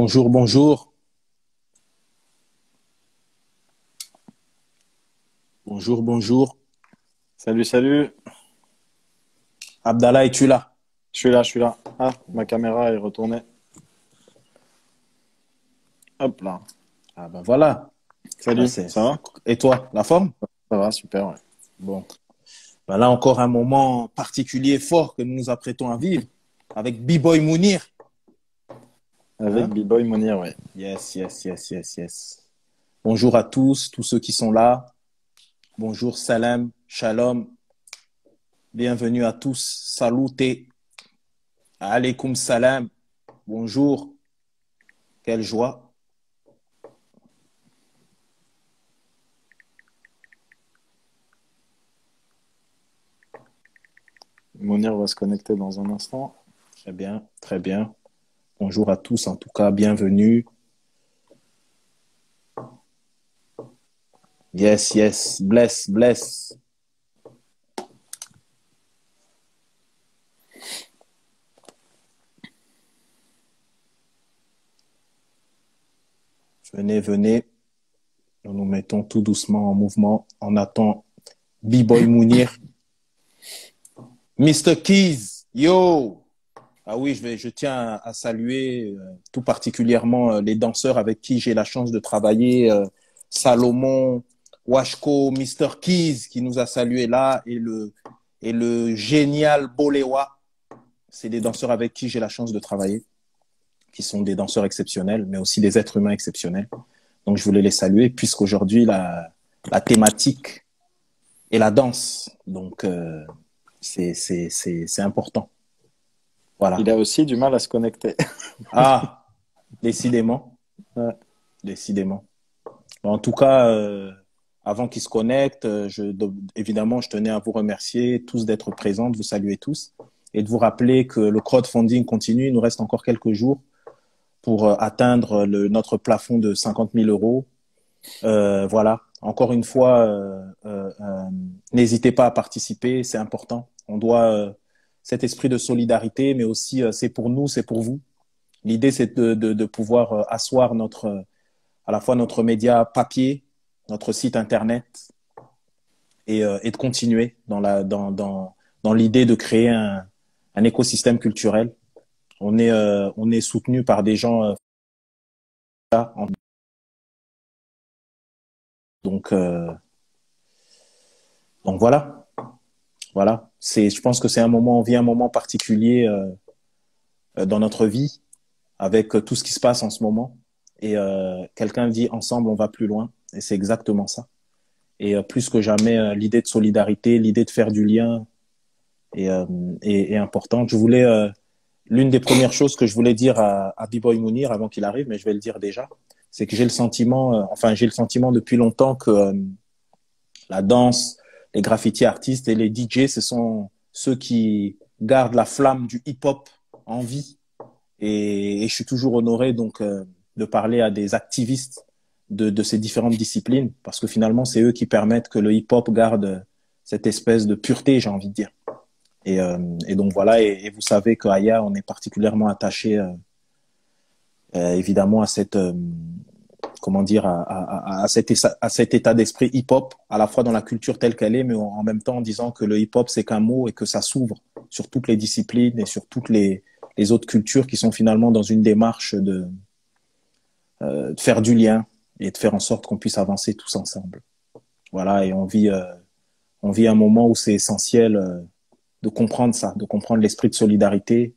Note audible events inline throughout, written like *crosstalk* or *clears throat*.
Bonjour, bonjour. Bonjour, bonjour. Salut, salut. Abdallah, es-tu là? Je suis là, je suis là. Ah, ma caméra est retournée. Hop là. Ah ben voilà. Salut, Ah, ça c'est- va? Et toi, la forme? Ça va, super. ouais. Bon. Ben là encore un moment particulier fort que nous nous apprêtons à vivre avec B-Boy Mounir. Avec Hein? B-Boy Monir, ouais. Yes, yes, yes, yes, yes. Bonjour à tous, tous ceux qui sont là. Bonjour, salam, shalom. Bienvenue à tous. Saluté. Alaykoum salam. Bonjour. Quelle joie. Monir va se connecter dans un instant. Très bien, très bien. Bonjour à tous, en tout cas, bienvenue. Yes, yes, bless, bless. Venez, venez. Nous nous mettons tout doucement en mouvement. On attend B-Boy Mounir. Mr. Keys, yo! Ah oui, je, vais, je tiens à, saluer euh, tout particulièrement euh, les danseurs avec qui j'ai la chance de travailler. euh, Salomon, Washko, Mr. Keys qui nous a salué là et le, et le génial Bolewa. C'est des danseurs avec qui j'ai la chance de travailler, qui sont des danseurs exceptionnels, mais aussi des êtres humains exceptionnels. Donc je voulais les saluer puisqu'aujourd'hui la, la thématique est la danse. Donc euh, c'est important. Voilà. Il a aussi du mal à se connecter. *laughs* Ah, décidément. Ouais. Décidément. En tout cas, euh, avant qu'ils se connectent, euh, je, de- évidemment, je tenais à vous remercier tous d'être présents, de vous saluer tous et de vous rappeler que le crowdfunding continue. Il nous reste encore quelques jours pour euh, atteindre le, notre plafond de 50 000 euros. Euh, voilà. Encore une fois, euh, euh, euh, n'hésitez pas à participer, c'est important. On doit euh, cet esprit de solidarité, mais aussi euh, c'est pour nous, c'est pour vous. L'idée, c'est de, de, pouvoir euh, asseoir notre, euh, à la fois notre média papier, notre site internet, et, et de continuer dans la, dans, dans, dans l'idée de créer un, un écosystème culturel. On est, euh, on est soutenu par des gens euh, donc, euh, donc voilà, voilà. C'est, je pense que c'est un moment, on vit un moment particulier euh, euh, dans notre vie avec euh, tout ce qui se passe en ce moment. Et euh, quelqu'un dit ensemble, on va plus loin. Et c'est exactement ça. Et euh, plus que jamais, euh, l'idée de solidarité, l'idée de faire du lien est, est, est importante. Je voulais, l'une des premières choses que je voulais dire à, à B-Boy Mounir avant qu'il arrive, mais je vais le dire déjà, c'est que j'ai le sentiment, enfin j'ai le sentiment depuis longtemps que la danse, les graffiti artistes et les DJ, ce sont ceux qui gardent la flamme du hip-hop en vie. Et, je suis toujours honoré donc euh, de parler à des activistes de, ces différentes disciplines parce que finalement c'est eux qui permettent que le hip-hop garde cette espèce de pureté, j'ai envie de dire. Et, euh, donc voilà, et, vous savez qu'à Aya, on est particulièrement attaché euh, évidemment à cette comment dire à, cet, état d'esprit hip-hop, à la fois dans la culture telle qu'elle est, mais en, même temps en disant que le hip-hop c'est qu'un mot et que ça s'ouvre sur toutes les disciplines et sur toutes les, autres cultures qui sont finalement dans une démarche de, euh, de faire du lien et de faire en sorte qu'on puisse avancer tous ensemble. Voilà, et on vit, euh, un moment où c'est essentiel euh, de comprendre ça, de comprendre l'esprit de solidarité,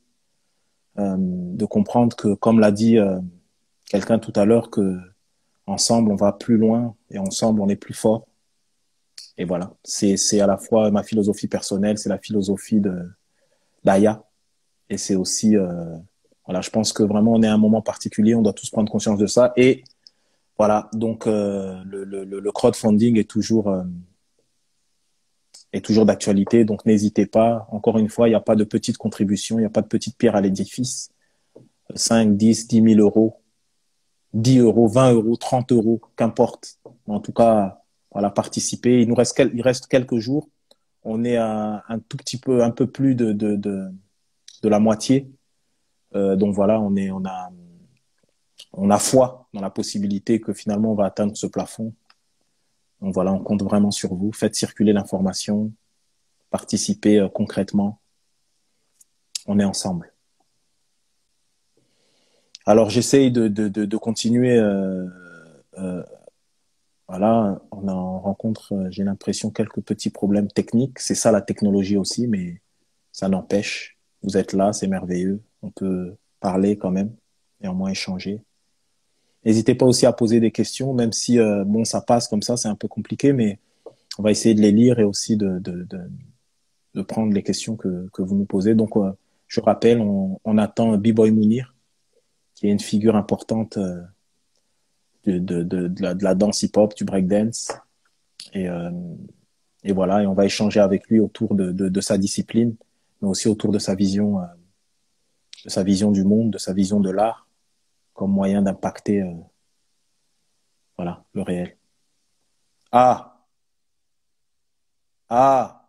de comprendre que, comme l'a dit quelqu'un tout à l'heure, que ensemble on va plus loin et ensemble on est plus fort. Et voilà, c'est à la fois ma philosophie personnelle, c'est la philosophie de d'Aya, et c'est aussi euh, voilà, je pense que vraiment on est à un moment particulier, on doit tous prendre conscience de ça. Et voilà, donc euh, le, le, le crowdfunding est toujours euh, est toujours d'actualité, donc n'hésitez pas. Encore une fois, il n'y a pas de petite contribution, il n'y a pas de petite pierre à l'édifice. 5, 10, 10 000 euros, 10 euros, 20 euros, 30 euros, qu'importe. En tout cas, voilà, participer. Il nous reste, il reste quelques jours. On est à un tout petit peu, un peu plus de, de, de, de la moitié. Euh, donc voilà, on est, on a, on a foi dans la possibilité que finalement on va atteindre ce plafond. Donc voilà, on compte vraiment sur vous. Faites circuler l'information, participez euh, concrètement. On est ensemble. Alors j'essaye de, de, de, de, continuer. Euh, euh, voilà, on en rencontre, euh, j'ai l'impression, quelques petits problèmes techniques. C'est ça la technologie aussi, mais ça n'empêche. Vous êtes là, c'est merveilleux. On peut parler quand même et au moins échanger. N'hésitez pas aussi à poser des questions, même si euh, bon, ça passe comme ça, c'est un peu compliqué, mais on va essayer de les lire et aussi de, de, de, de prendre les questions que, que vous nous posez. Donc, euh, je rappelle, on, on attend B-Boy Mounir, qui est une figure importante euh, de, de, de, de, la, danse hip-hop, du breakdance. Et, euh, et voilà, et on va échanger avec lui autour de, sa discipline, mais aussi autour de sa vision, euh, de sa vision du monde, de sa vision de l'art comme moyen d'impacter voilà, le réel. Ah! Ah!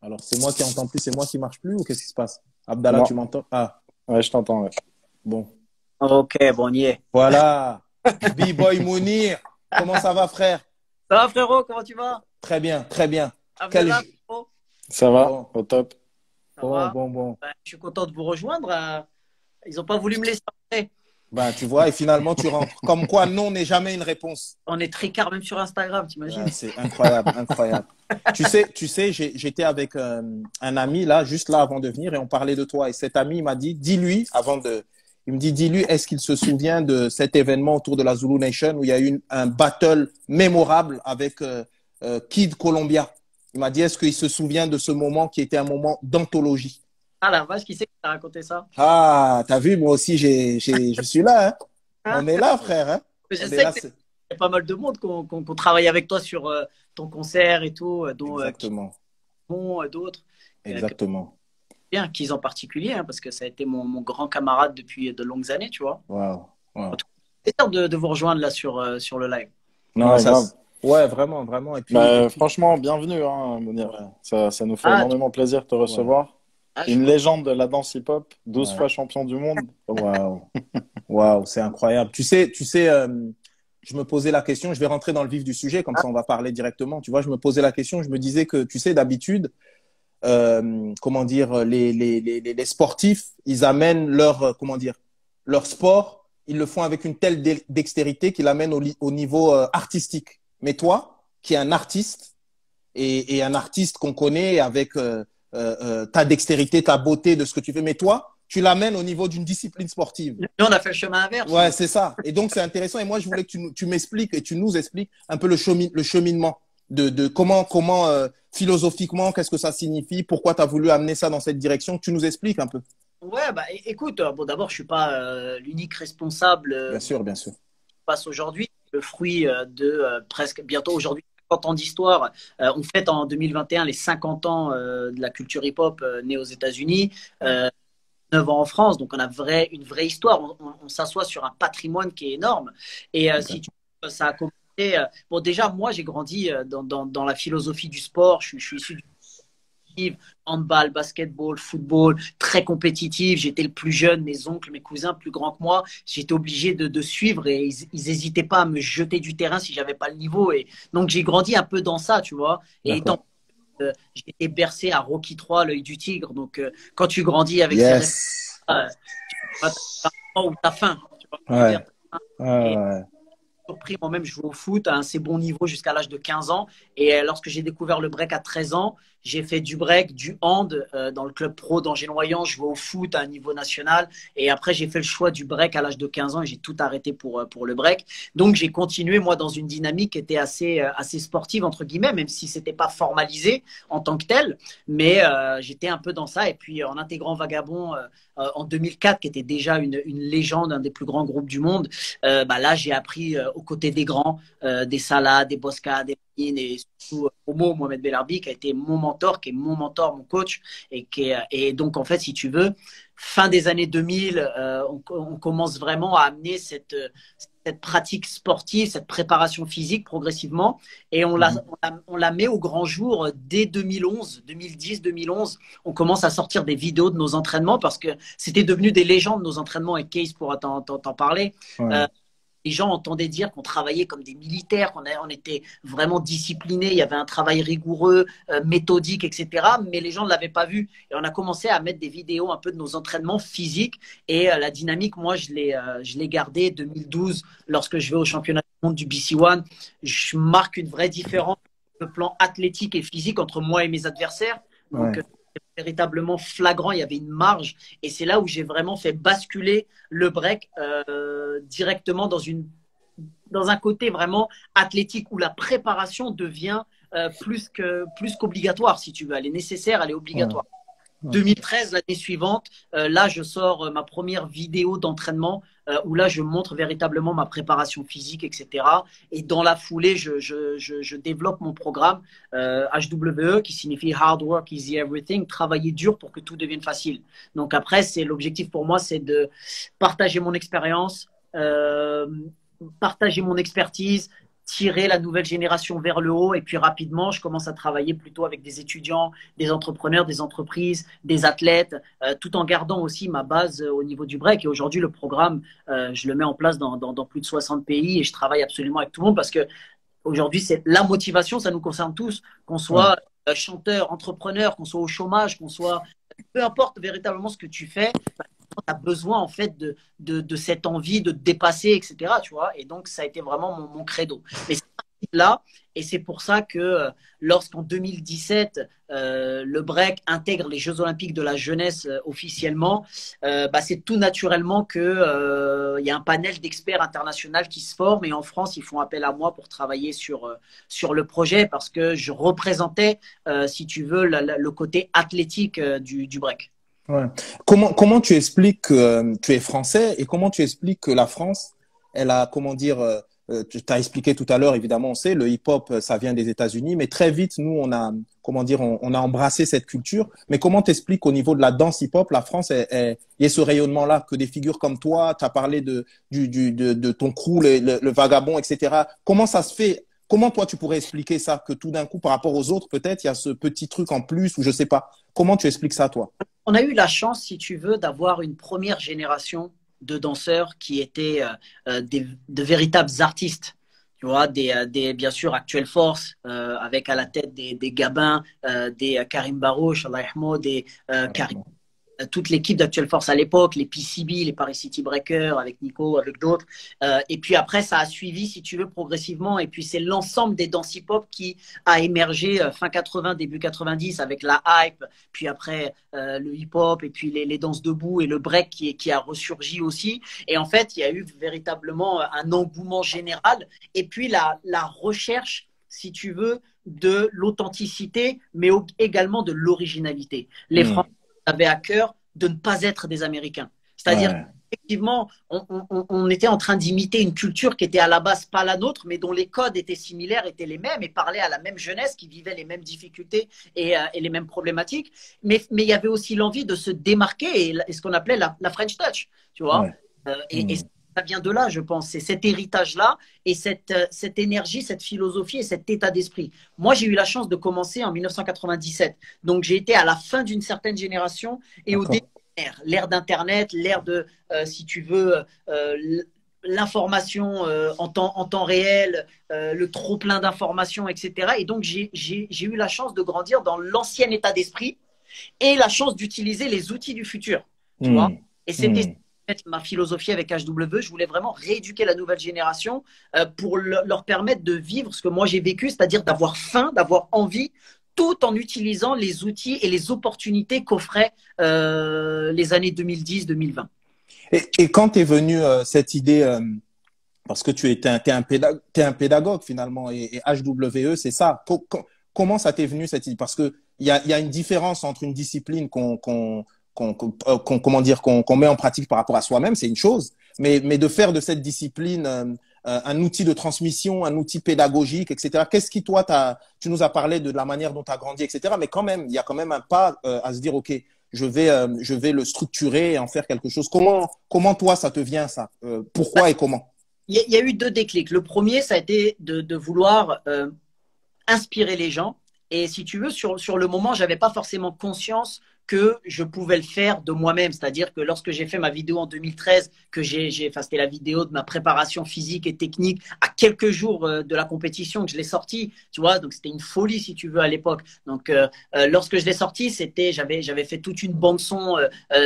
Alors, c'est moi qui entends plus, c'est moi qui marche plus ou qu'est-ce qui se passe? Abdallah, tu m'entends? Ah, Ouais, je t'entends. Ouais. bon. Ok, bon, on y est. Voilà *laughs* B-Boy Mounir Comment ça va, frère? Ça va, frérot Comment tu vas? Très bien, très bien. Quel- frérot Ça va Bon. Au top. Ça Bon, va bon, bon. Ben, Je suis content de vous rejoindre. euh, Ils n'ont pas voulu me laisser Ben, tu vois, et finalement, tu rentres. Comme quoi, non n'est jamais une réponse. On est tricard même sur Instagram, t'imagines? Ouais, c'est incroyable, incroyable. tu sais, tu sais, j'étais avec euh, un ami là, juste là avant de venir, et on parlait de toi. Et cet ami il m'a dit, dis-lui avant de, il me dit, dis-lui, est-ce qu'il se souvient de cet événement autour de la Zulu Nation où il y a eu une- un battle mémorable avec euh, euh, Kid Columbia? Il m'a dit, est-ce qu'il se souvient de ce moment qui était un moment d'anthologie? Ah la vache, qui c'est qui t'a raconté ça? Ah, t'as vu, moi aussi, j'ai, j'ai, je suis là. Hein on est là, frère. Hein Je on sais qu'il y a pas mal de monde qu'on qu'on- qu'on travaille avec toi sur euh, ton concert et tout, euh, dont euh, Exactement, euh, d'autres. exactement. Bien, qu'ils en particulier, hein, parce que ça a été mon, mon grand camarade depuis de longues années, tu vois. Waouh. sûr de, de vous rejoindre là sur, euh, sur le live. Non, ça, grave. ouais, vraiment, vraiment. Et puis, Bah, franchement, bienvenue, hein, Mounir. Ça, ça nous fait Ah, énormément plaisir de te recevoir. Ah, Une légende de la danse hip-hop, 12 Ouais. fois champion du monde. *laughs* Waouh, *laughs* waouh, c'est incroyable. Tu sais, tu sais, euh, je me posais la question. Je vais rentrer dans le vif du sujet, comme ça on va parler directement. Tu vois, je me posais la question. Je me disais que, tu sais, d'habitude, euh, comment dire, les, les, les, les sportifs, ils amènent leur, euh, comment dire, leur sport, ils le font avec une telle dextérité qu'ils l'amènent au, au niveau euh, artistique. Mais toi, qui es un artiste et, et un artiste qu'on connaît avec euh, euh, ta dextérité, ta beauté de ce que tu fais, mais toi, tu l'amènes au niveau d'une discipline sportive. Nous, on a fait le chemin inverse. Ouais, c'est ça. Et donc, c'est intéressant. Et moi, je voulais que tu, m'expliques et tu nous expliques un peu le, chemin, le cheminement de, de comment, comment euh, philosophiquement, qu'est-ce que ça signifie, pourquoi tu as voulu amener ça dans cette direction. Tu nous expliques un peu. Ouais, bah écoute, bon, d'abord, je suis pas euh, l'unique responsable Bien sûr, bien sûr. passe aujourd'hui, le fruit de euh, presque bientôt aujourd'hui 50 ans d'histoire. Euh, on fête en 2021 les 50 ans euh, de la culture hip-hop euh, née aux États-Unis, euh, 9 ans en France, donc on a vrai, une vraie histoire. On, on- on s'assoit sur un patrimoine qui est énorme. Et si tu veux, ça a commencé. bon, déjà, moi, j'ai grandi dans, dans, dans la philosophie du sport. Je, je suis issu du handball, basketball, football, très compétitif. J'étais le plus jeune, mes oncles, mes cousins plus grands que moi. J'étais obligé de, de suivre et ils, ils hésitaient pas à me jeter du terrain si j'avais pas le niveau. Et donc j'ai grandi un peu dans ça, tu vois. Et étant euh, j'ai été bercé à Rocky 3, l'œil du tigre. Donc euh, quand tu grandis avec ces Yes. réflexes, tu vois, t'as faim. Tu vois, ouais. surpris. Moi-même, je joue au foot à un assez bon niveau jusqu'à l'âge de 15 ans. Et euh, lorsque j'ai découvert le break à 13 ans, j'ai fait du break, du hand euh, dans le club pro d'Angers-Noyant. Je jouais au foot à un niveau national. Et après, j'ai fait le choix du break à l'âge de 15 ans et j'ai tout arrêté pour, euh, pour le break. Donc, j'ai continué, moi, dans une dynamique qui était assez, euh, assez sportive, entre guillemets, même si c'était pas formalisé en tant que tel. Mais euh, j'étais un peu dans ça. Et puis, en intégrant Vagabond euh, euh, en 2004, qui était déjà une, une légende, un des plus grands groupes du monde, bah là, j'ai appris aux côtés des grands, des Salah, des Bosca, des et surtout euh, Homo Mohamed Belarbi, qui a été mon mentor, qui est mon mentor, mon coach. Et, qui est, et donc, en fait, si tu veux, fin des années 2000, euh, on, on commence vraiment à amener cette, cette pratique sportive, cette préparation physique progressivement. Et on, la, mhm. on, la, met au grand jour dès 2011, 2010, 2011. On commence à sortir des vidéos de nos entraînements parce que c'était devenu des légendes, nos entraînements, et Case pourra t'en parler. Euh, les gens entendaient dire qu'on travaillait comme des militaires, qu'on on était vraiment disciplinés, il y avait un travail rigoureux, euh, méthodique, etc. Mais les gens ne l'avaient pas vu. Et on a commencé à mettre des vidéos un peu de nos entraînements physiques. Et euh, la dynamique, moi, je l'ai, euh, je l'ai gardée 2012 lorsque je vais au championnat du monde du BC One. Je marque une vraie différence sur le plan athlétique et physique entre moi et mes adversaires. Donc, véritablement flagrant, il y avait une marge. Et c'est là où j'ai vraiment fait basculer le break euh, directement dans, une, dans un côté vraiment athlétique où la préparation devient euh, plus que plus qu'obligatoire, si tu veux. Elle est nécessaire, elle est obligatoire. 2013, l'année suivante, euh, là, je sors ma première vidéo d'entraînement euh, où là, je montre véritablement ma préparation physique, etc. Et dans la foulée, je, développe mon programme HWE, qui signifie Hard Work, Easy Everything, travailler dur pour que tout devienne facile. Donc après, c'est l'objectif pour moi, c'est de partager mon expérience, partager mon expertise, tirer la nouvelle génération vers le haut. Et puis rapidement, je commence à travailler plutôt avec des étudiants, des entrepreneurs, des entreprises, des athlètes, euh, tout en gardant aussi ma base euh, au niveau du break. Et aujourd'hui, le programme, euh, je le mets en place dans, dans, plus de 60 pays et je travaille absolument avec tout le monde parce que aujourd'hui, c'est la motivation, ça nous concerne tous, qu'on soit chanteur, entrepreneur, qu'on soit au chômage, qu'on soit peu importe véritablement ce que tu fais, tu besoin en fait de, de, cette envie de te dépasser, etc. Tu vois et donc, ça a été vraiment mon, credo. Mais là, et c'est pour ça que euh, lorsqu'en 2017, euh, le break intègre les Jeux Olympiques de la jeunesse euh, officiellement, bah, c'est tout naturellement qu'il il y a un panel d'experts internationaux qui se forme. Et en France, ils font appel à moi pour travailler sur, sur le projet parce que je représentais, si tu veux, le côté athlétique du, du break. Comment, comment tu expliques que euh, tu es français et comment tu expliques que la France, elle a, comment dire, euh, euh, tu as expliqué tout à l'heure, évidemment, on sait, le hip-hop, ça vient des États-Unis, mais très vite, nous, on a, comment dire, on, a embrassé cette culture. Mais comment t'expliques au niveau de la danse hip-hop, la France, il y a ce rayonnement-là, que des figures comme toi, tu as parlé de, du, du, de, ton crew, le, le, vagabond, etc. Comment ça se fait? Comment toi, tu pourrais expliquer ça, que tout d'un coup, par rapport aux autres, peut-être, il y a ce petit truc en plus, ou je sais pas. Comment tu expliques ça, toi? On a eu la chance, si tu veux, d'avoir une première génération de danseurs qui étaient euh, euh, de véritables artistes. Tu vois, des, euh, bien sûr Actuelle Force, avec à la tête des, des Gabins, des Karim Barouch, des Karim toute l'équipe d'Actual Force à l'époque, les PCB, les Paris City Breakers, avec Nico, avec d'autres. Euh, et puis après, ça a suivi, si tu veux, progressivement. Et puis c'est l'ensemble des danses hip-hop qui a émergé euh, fin 80, début 90 avec la hype, puis après le hip-hop, et puis les, les, danses debout et le break qui, qui a ressurgi aussi. Et en fait, il y a eu véritablement un engouement général. Et puis la, la recherche, si tu veux, de l'authenticité, mais également de l'originalité. Les mmh. Français avait à cœur de ne pas être des Américains. C'est-à-dire, effectivement, on, était en train d'imiter une culture qui était à la base pas la nôtre, mais dont les codes étaient similaires, étaient les mêmes et parlaient à la même jeunesse qui vivait les mêmes difficultés et, euh, les mêmes problématiques. Mais, mais il y avait aussi l'envie de se démarquer et, ce qu'on appelait la, French Touch, tu vois. Euh, et, et, mm ça vient de là, je pense. C'est cet héritage-là et cette, euh, cette énergie, cette philosophie et cet état d'esprit. Moi, j'ai eu la chance de commencer en 1997. Donc, j'ai été à la fin d'une certaine génération et au début, l'ère d'Internet, l'ère de, euh, si tu veux, euh, l'information en, temps, en temps réel, le trop plein d'informations, etc. Et donc, j'ai eu la chance de grandir dans l'ancien état d'esprit et la chance d'utiliser les outils du futur. Tu hmm. vois et c'était ma philosophie avec HW, je voulais vraiment rééduquer la nouvelle génération euh, pour leur permettre de vivre ce que moi j'ai vécu, c'est-à-dire d'avoir faim, d'avoir envie, tout en utilisant les outils et les opportunités qu'offraient euh, les années 2010-2020. Et, quand est venue cette idée, parce que tu es, un, es un pédagogue finalement, et, HWE, c'est ça. comment ça t'est venu cette idée? Parce qu'il y a, y a une différence entre une discipline qu'on qu'on comment dire qu'on met en pratique par rapport à soi-même, c'est une chose, mais mais de faire de cette discipline euh, euh, un outil de transmission, un outil pédagogique, etc. Qu'est-ce qui toi tu nous as parlé de la manière dont tu as grandi, etc. Mais quand même, il y a quand même un pas à se dire ok, je vais je vais le structurer et en faire quelque chose. Comment comment toi ça te vient ça Pourquoi et comment? Il y, a eu deux déclics. Le premier, ça a été de, vouloir euh, inspirer les gens. Et si tu veux, sur, sur le moment, j'avais pas forcément conscience que je pouvais le faire de moi-même. C'est-à-dire que lorsque j'ai fait ma vidéo en 2013, que j'ai, enfin, c'était la vidéo de ma préparation physique et technique à quelques jours euh, de la compétition que je l'ai sortie, tu vois, donc c'était une folie si tu veux à l'époque. Donc, euh, euh, lorsque je l'ai sortie, c'était, j'avais, j'avais fait toute une bande son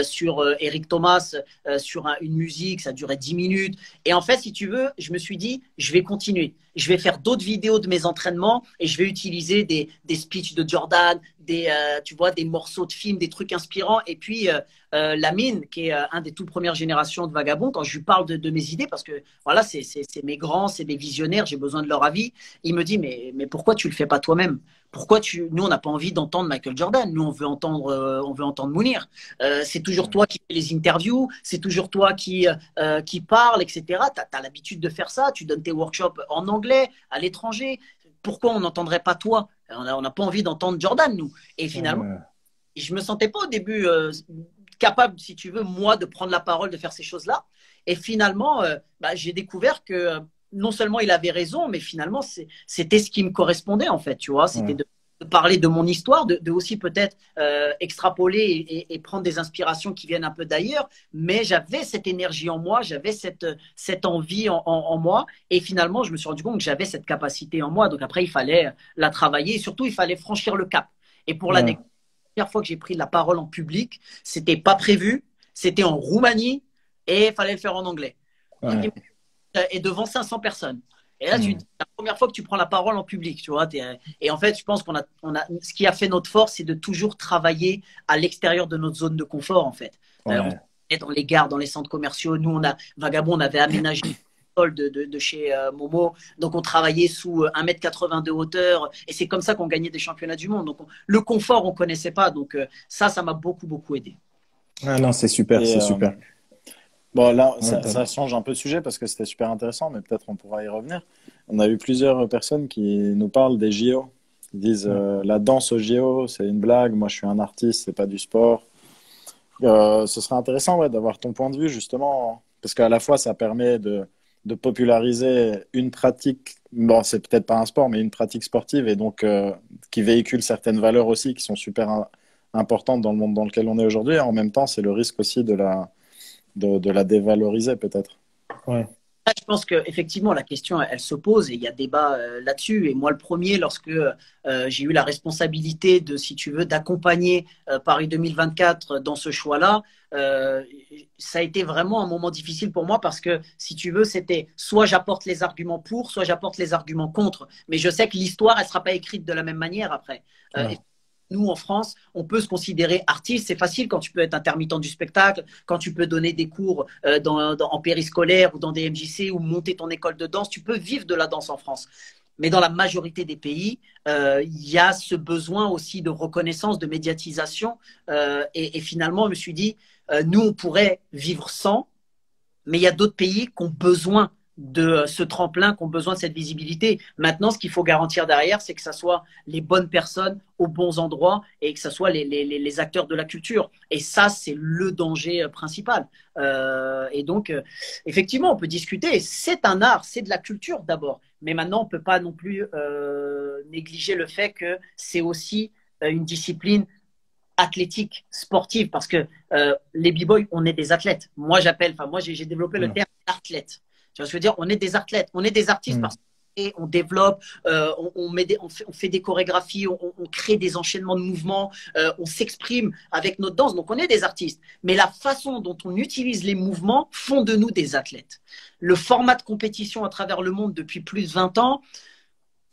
sur Eric Thomas, sur une musique, ça durait 10 minutes. Et en fait, si tu veux, je me suis dit, je vais continuer je vais faire d'autres vidéos de mes entraînements et je vais utiliser des, des speeches de Jordan, des, euh, tu vois, des morceaux de films, des trucs inspirants. Et puis, euh, euh Lamine, qui est un des toutes premières générations de vagabonds, quand je lui parle de, de mes idées, parce que voilà, c'est mes grands, c'est des visionnaires, j'ai besoin de leur avis, il me dit, mais, mais pourquoi tu le fais pas toi-même? Pourquoi tu nous on n'a pas envie d'entendre Michael Jordan. Nous on veut entendre on veut entendre Mounir. C'est toujours toi qui fais les interviews c'est toujours toi qui qui parle etc tu as, l'habitude de faire ça. Tu donnes tes workshops en anglais à l'étranger. Pourquoi on n'entendrait pas toi? On n'a pas envie d'entendre Jordan, nous. Et finalement, je me sentais pas au début euh, capable, si tu veux, moi, de prendre la parole, de faire ces choses-là. Et finalement, euh, bah, j'ai découvert que euh, non seulement il avait raison, mais finalement, c'était ce qui me correspondait, en fait. Tu vois, c'était de de parler de mon histoire, de, aussi peut-être euh, extrapoler et, prendre des inspirations qui viennent un peu d'ailleurs, mais j'avais cette énergie en moi, j'avais cette, cette envie en, moi, et finalement, je me suis rendu compte que j'avais cette capacité en moi. Donc après, il fallait la travailler, et surtout, il fallait franchir le cap. Et pour la première fois que j'ai pris la parole en public, c'était pas prévu, c'était en Roumanie, et il fallait le faire en anglais. Et devant 500 personnes. Et là, c'est la première fois que tu prends la parole en public, tu vois. Et en fait, je pense qu'on a, on a, ce qui a fait notre force, c'est de toujours travailler à l'extérieur de notre zone de confort, en fait. Ouais. Euh, dans les gares, dans les centres commerciaux. Nous, on a, Vagabond, on avait aménagé de, de, de chez euh, Momo. Donc, on travaillait sous 1m80 euh, de hauteur. Et c'est comme ça qu'on gagnait des championnats du monde. Donc, le confort, on connaissait pas. Donc, ça, ça m'a beaucoup, beaucoup aidé. Ah non, c'est super, c'est super. Bon, là, ça, change un peu de sujet parce que c'était super intéressant, mais peut-être on pourra y revenir. On a eu plusieurs personnes qui nous parlent des JO. Ils disent euh, la danse au JO, c'est une blague. Moi, je suis un artiste, c'est pas du sport. Euh, ce serait intéressant ouais, d'avoir ton point de vue, justement, parce qu'à la fois, ça permet de, de populariser une pratique. Bon, c'est peut-être pas un sport, mais une pratique sportive et donc euh, qui véhicule certaines valeurs aussi qui sont super importantes dans le monde dans lequel on est aujourd'hui. En même temps, c'est le risque aussi de la de, la dévaloriser peut-être. Ouais. Je pense qu'effectivement, la question, elle se pose et il y a débat euh, là-dessus. Et moi, le premier, lorsque euh, j'ai eu la responsabilité de, si tu veux, d'accompagner euh, Paris 2024 dans ce choix-là, ça a été vraiment un moment difficile pour moi parce que, si tu veux, c'était soit j'apporte les arguments pour, soit j'apporte les arguments contre. Mais je sais que l'histoire, elle ne sera pas écrite de la même manière après nous, en France, on peut se considérer artiste. C'est facile quand tu peux être intermittent du spectacle, quand tu peux donner des cours euh, en périscolaire ou dans des MJC ou monter ton école de danse. Tu peux vivre de la danse en France. Mais dans la majorité des pays, euh, il y a ce besoin aussi de reconnaissance, de médiatisation. Euh, et, finalement, je me suis dit, nous, on pourrait vivre sans, mais il y a d'autres pays qui ont besoin de ce tremplin, qui ont besoin de cette visibilité. Maintenant, ce qu'il faut garantir derrière, c'est que ce soit les bonnes personnes aux bons endroits et que ce soit les, les, les acteurs de la culture. Et ça, c'est le danger euh, principal. Euh, et donc, euh, effectivement, on peut discuter. C'est un art, c'est de la culture d'abord. Mais maintenant, on ne peut pas non plus euh, négliger le fait que c'est aussi euh, une discipline athlétique, sportive, parce que euh, les b-boys, on est des athlètes. Moi, j'appelle, enfin, moi, j'ai développé le terme athlète. Tu vois ce que je veux dire? On est des athlètes, on est des artistes mm. parce on développe, euh, on, met on, fait, des chorégraphies, on, crée des enchaînements de mouvements, euh, on s'exprime avec notre danse. Donc on est des artistes. Mais la façon dont on utilise les mouvements font de nous des athlètes. Le format de compétition à travers le monde depuis plus de 20 ans,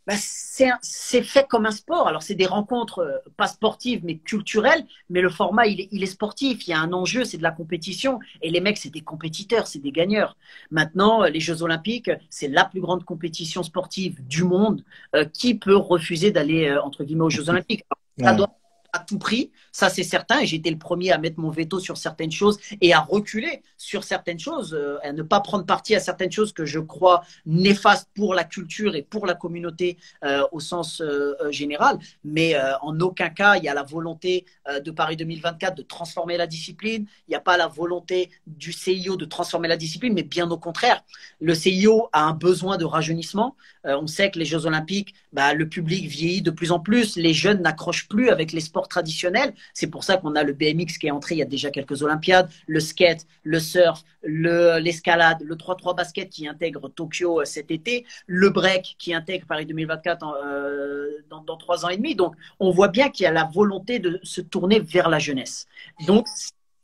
bah, c'est fait comme un sport. Alors, c'est des rencontres euh, pas sportives, mais culturelles, mais le format, il est, il est, sportif. Il y a un enjeu, c'est de la compétition. Et les mecs, c'est des compétiteurs, c'est des gagneurs. Maintenant, euh, les Jeux Olympiques, c'est la plus grande compétition sportive du monde. Euh, qui peut refuser d'aller, entre guillemets, aux Jeux Olympiques Ça doit à tout prix, ça c'est certain, et été le premier à mettre mon veto sur certaines choses et à reculer sur certaines choses, euh, à ne pas prendre parti à certaines choses que je crois néfastes pour la culture et pour la communauté euh, au sens euh, général. Mais en aucun cas, il y a la volonté de Paris 2024 de transformer la discipline, il n'y a pas la volonté du CIO de transformer la discipline, mais bien au contraire. Le CIO a un besoin de rajeunissement. On sait que les Jeux olympiques, bah, le public vieillit de plus en plus, les jeunes n'accrochent plus avec les sports traditionnels. C'est pour ça qu'on a le BMX qui est entré il y a déjà quelques Olympiades, le skate, le surf, l'escalade, le, 3-3 basket qui intègre Tokyo euh, cet été, le break qui intègre Paris 2024 euh, dans, trois ans et demi. Donc, on voit bien qu'il y a la volonté de se tourner vers la jeunesse. Donc,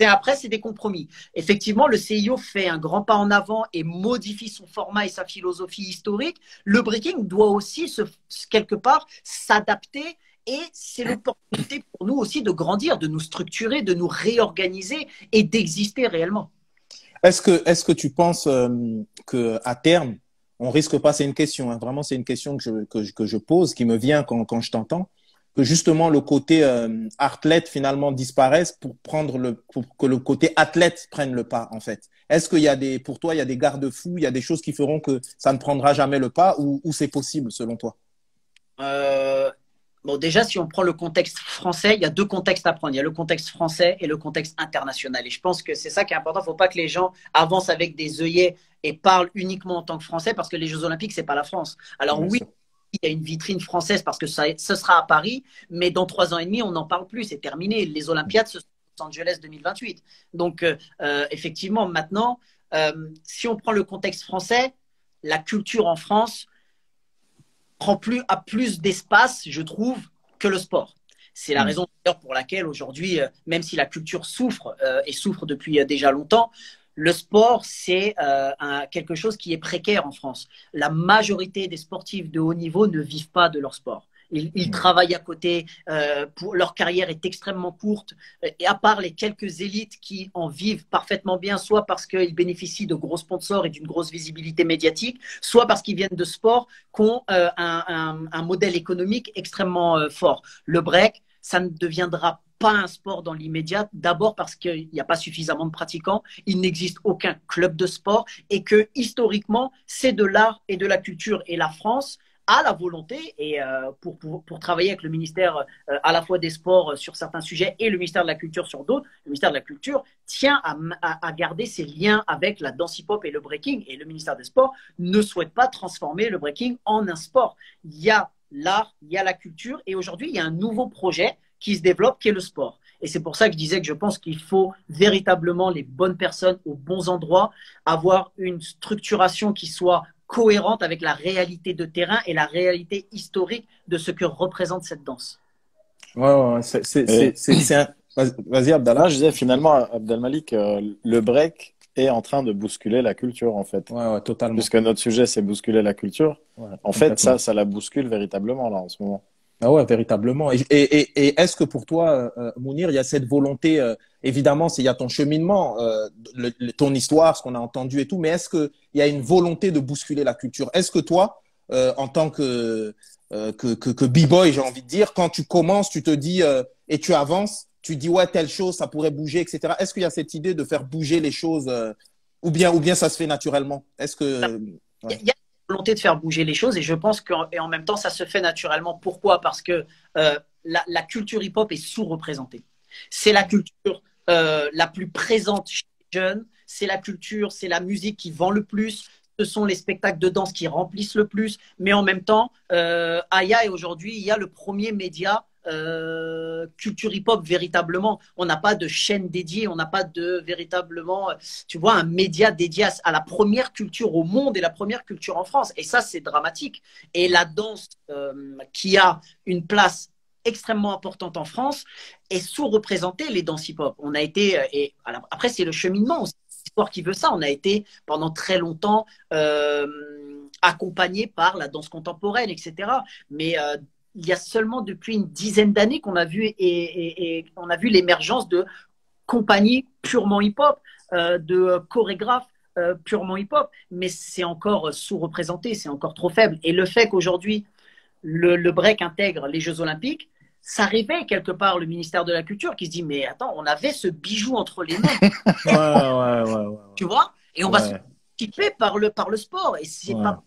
après, c'est des compromis. Effectivement, le CIO fait un grand pas en avant et modifie son format et sa philosophie historique. Le breaking doit aussi, quelque part, s'adapter et c'est l'opportunité pour nous aussi de grandir, de nous structurer, de nous réorganiser et d'exister réellement. Est-ce que, est que tu penses euh, qu'à terme, on risque pas, c'est une question, hein, vraiment c'est une question que je, que, je pose, qui me vient quand, quand je t'entends, que justement le côté euh, athlète finalement disparaisse pour prendre le, pour que le côté athlète prenne le pas en fait. Est-ce qu'il y a des, pour toi, il y a des garde-fous, il y a des choses qui feront que ça ne prendra jamais le pas ou, ou c'est possible selon toi? Euh, Bon, déjà, si on prend le contexte français, il y a deux contextes à prendre. Il y a le contexte français et le contexte international. Et je pense que c'est ça qui est important. Il ne faut pas que les gens avancent avec des œillets et parlent uniquement en tant que français parce que les Jeux Olympiques, ce n'est pas la France. Alors oui, il y a une vitrine française parce que ça, ce sera à Paris, mais dans trois ans et demi, on n'en parle plus. C'est terminé. Les Olympiades, ce sont Los Angeles 2028. Donc, euh, euh, effectivement, maintenant, euh, si on prend le contexte français, la culture en France, prend plus, a plus d'espace, je trouve, que le sport. C'est la mm. raison pour laquelle aujourd'hui, même si la culture souffre euh, et souffre depuis déjà longtemps, le sport, c'est quelque chose qui est précaire en France. La majorité des sportifs de haut niveau ne vivent pas de leur sport. Ils, travaillent à côté. Euh, pour, leur carrière est extrêmement courte. Et à part les quelques élites qui en vivent parfaitement bien, soit parce qu'ils bénéficient de gros sponsors et d'une grosse visibilité médiatique, soit parce qu'ils viennent de sports qui ont euh, un, modèle économique extrêmement euh, fort. Le break, ça ne deviendra pas un sport dans l'immédiat, d'abord parce qu'il n'y a pas suffisamment de pratiquants, il n'existe aucun club de sport et que historiquement, c'est de l'art et de la culture. Et la France, a la volonté et euh, pour, pour, travailler avec le ministère euh, à la fois des sports euh, sur certains sujets et le ministère de la culture sur d'autres, le ministère de la culture tient à, à, garder ses liens avec la danse hip-hop et le breaking et le ministère des sports ne souhaite pas transformer le breaking en un sport. Il y a l'art, il y a la culture et aujourd'hui il y a un nouveau projet qui se développe qui est le sport. Et c'est pour ça que je disais que je pense qu'il faut véritablement les bonnes personnes aux bons endroits, avoir une structuration qui soit cohérente avec la réalité de terrain et la réalité historique de ce que représente cette danse. Ouais, ouais c'est un... Vas-y, Abdallah. je disais finalement, Abdelmalik, euh, le break est en train de bousculer la culture, en fait. Ouais, ouais totalement. Puisque notre sujet, c'est bousculer la culture. en fait, ça, ça la bouscule véritablement, là, en ce moment. Ah ouais, véritablement. Et, et, et est-ce que pour toi, euh, Mounir, il y a cette volonté, euh, évidemment, il y a ton cheminement, euh, ton histoire, ce qu'on a entendu et tout, mais est-ce qu'il y a une volonté de bousculer la culture? Est-ce que toi, euh, en tant que, euh, que, que, que b-boy, j'ai envie de dire, quand tu commences, tu te dis et tu avances, tu dis ouais, telle chose, ça pourrait bouger, etc. Est-ce qu'il y a cette idée de faire bouger les choses ou, bien, ou bien ça se fait naturellement? Est-ce que. y a volonté de faire bouger les choses et je pense qu'en en même temps ça se fait naturellement. Pourquoi? Parce que euh, la, culture hip-hop est sous-représentée. C'est la culture euh, la plus présente chez les jeunes, c'est la culture, c'est la musique qui vend le plus, ce sont les spectacles de danse qui remplissent le plus, mais en même temps, euh, Aya est aujourd'hui, il y a le premier média euh, culture hip-hop véritablement. On n'a pas de chaîne dédiée, on n'a pas de véritablement, tu vois, un média dédié à, la première culture au monde et la première culture en France. Et ça, c'est dramatique. Et la danse euh, qui a une place extrêmement importante en France est sous-représentée les danses hip-hop. On a été, euh, et après, c'est le cheminement, l'histoire qui veut ça. On a été pendant très longtemps accompagné par la danse contemporaine, etc. Mais il y a seulement depuis une dizaine d'années qu'on a vu et, on a vu l'émergence de compagnies purement hip-hop, euh, de chorégraphes euh, purement hip-hop, mais c'est encore sous-représenté, c'est encore trop faible. Et le fait qu'aujourd'hui le, break intègre les Jeux Olympiques, ça réveille quelque part le ministère de la Culture qui se dit mais attends, on avait ce bijou entre les mains. *laughs* ouais, ouais, ouais, Tu vois? Et on va se par le, par le sport. Et c'est pas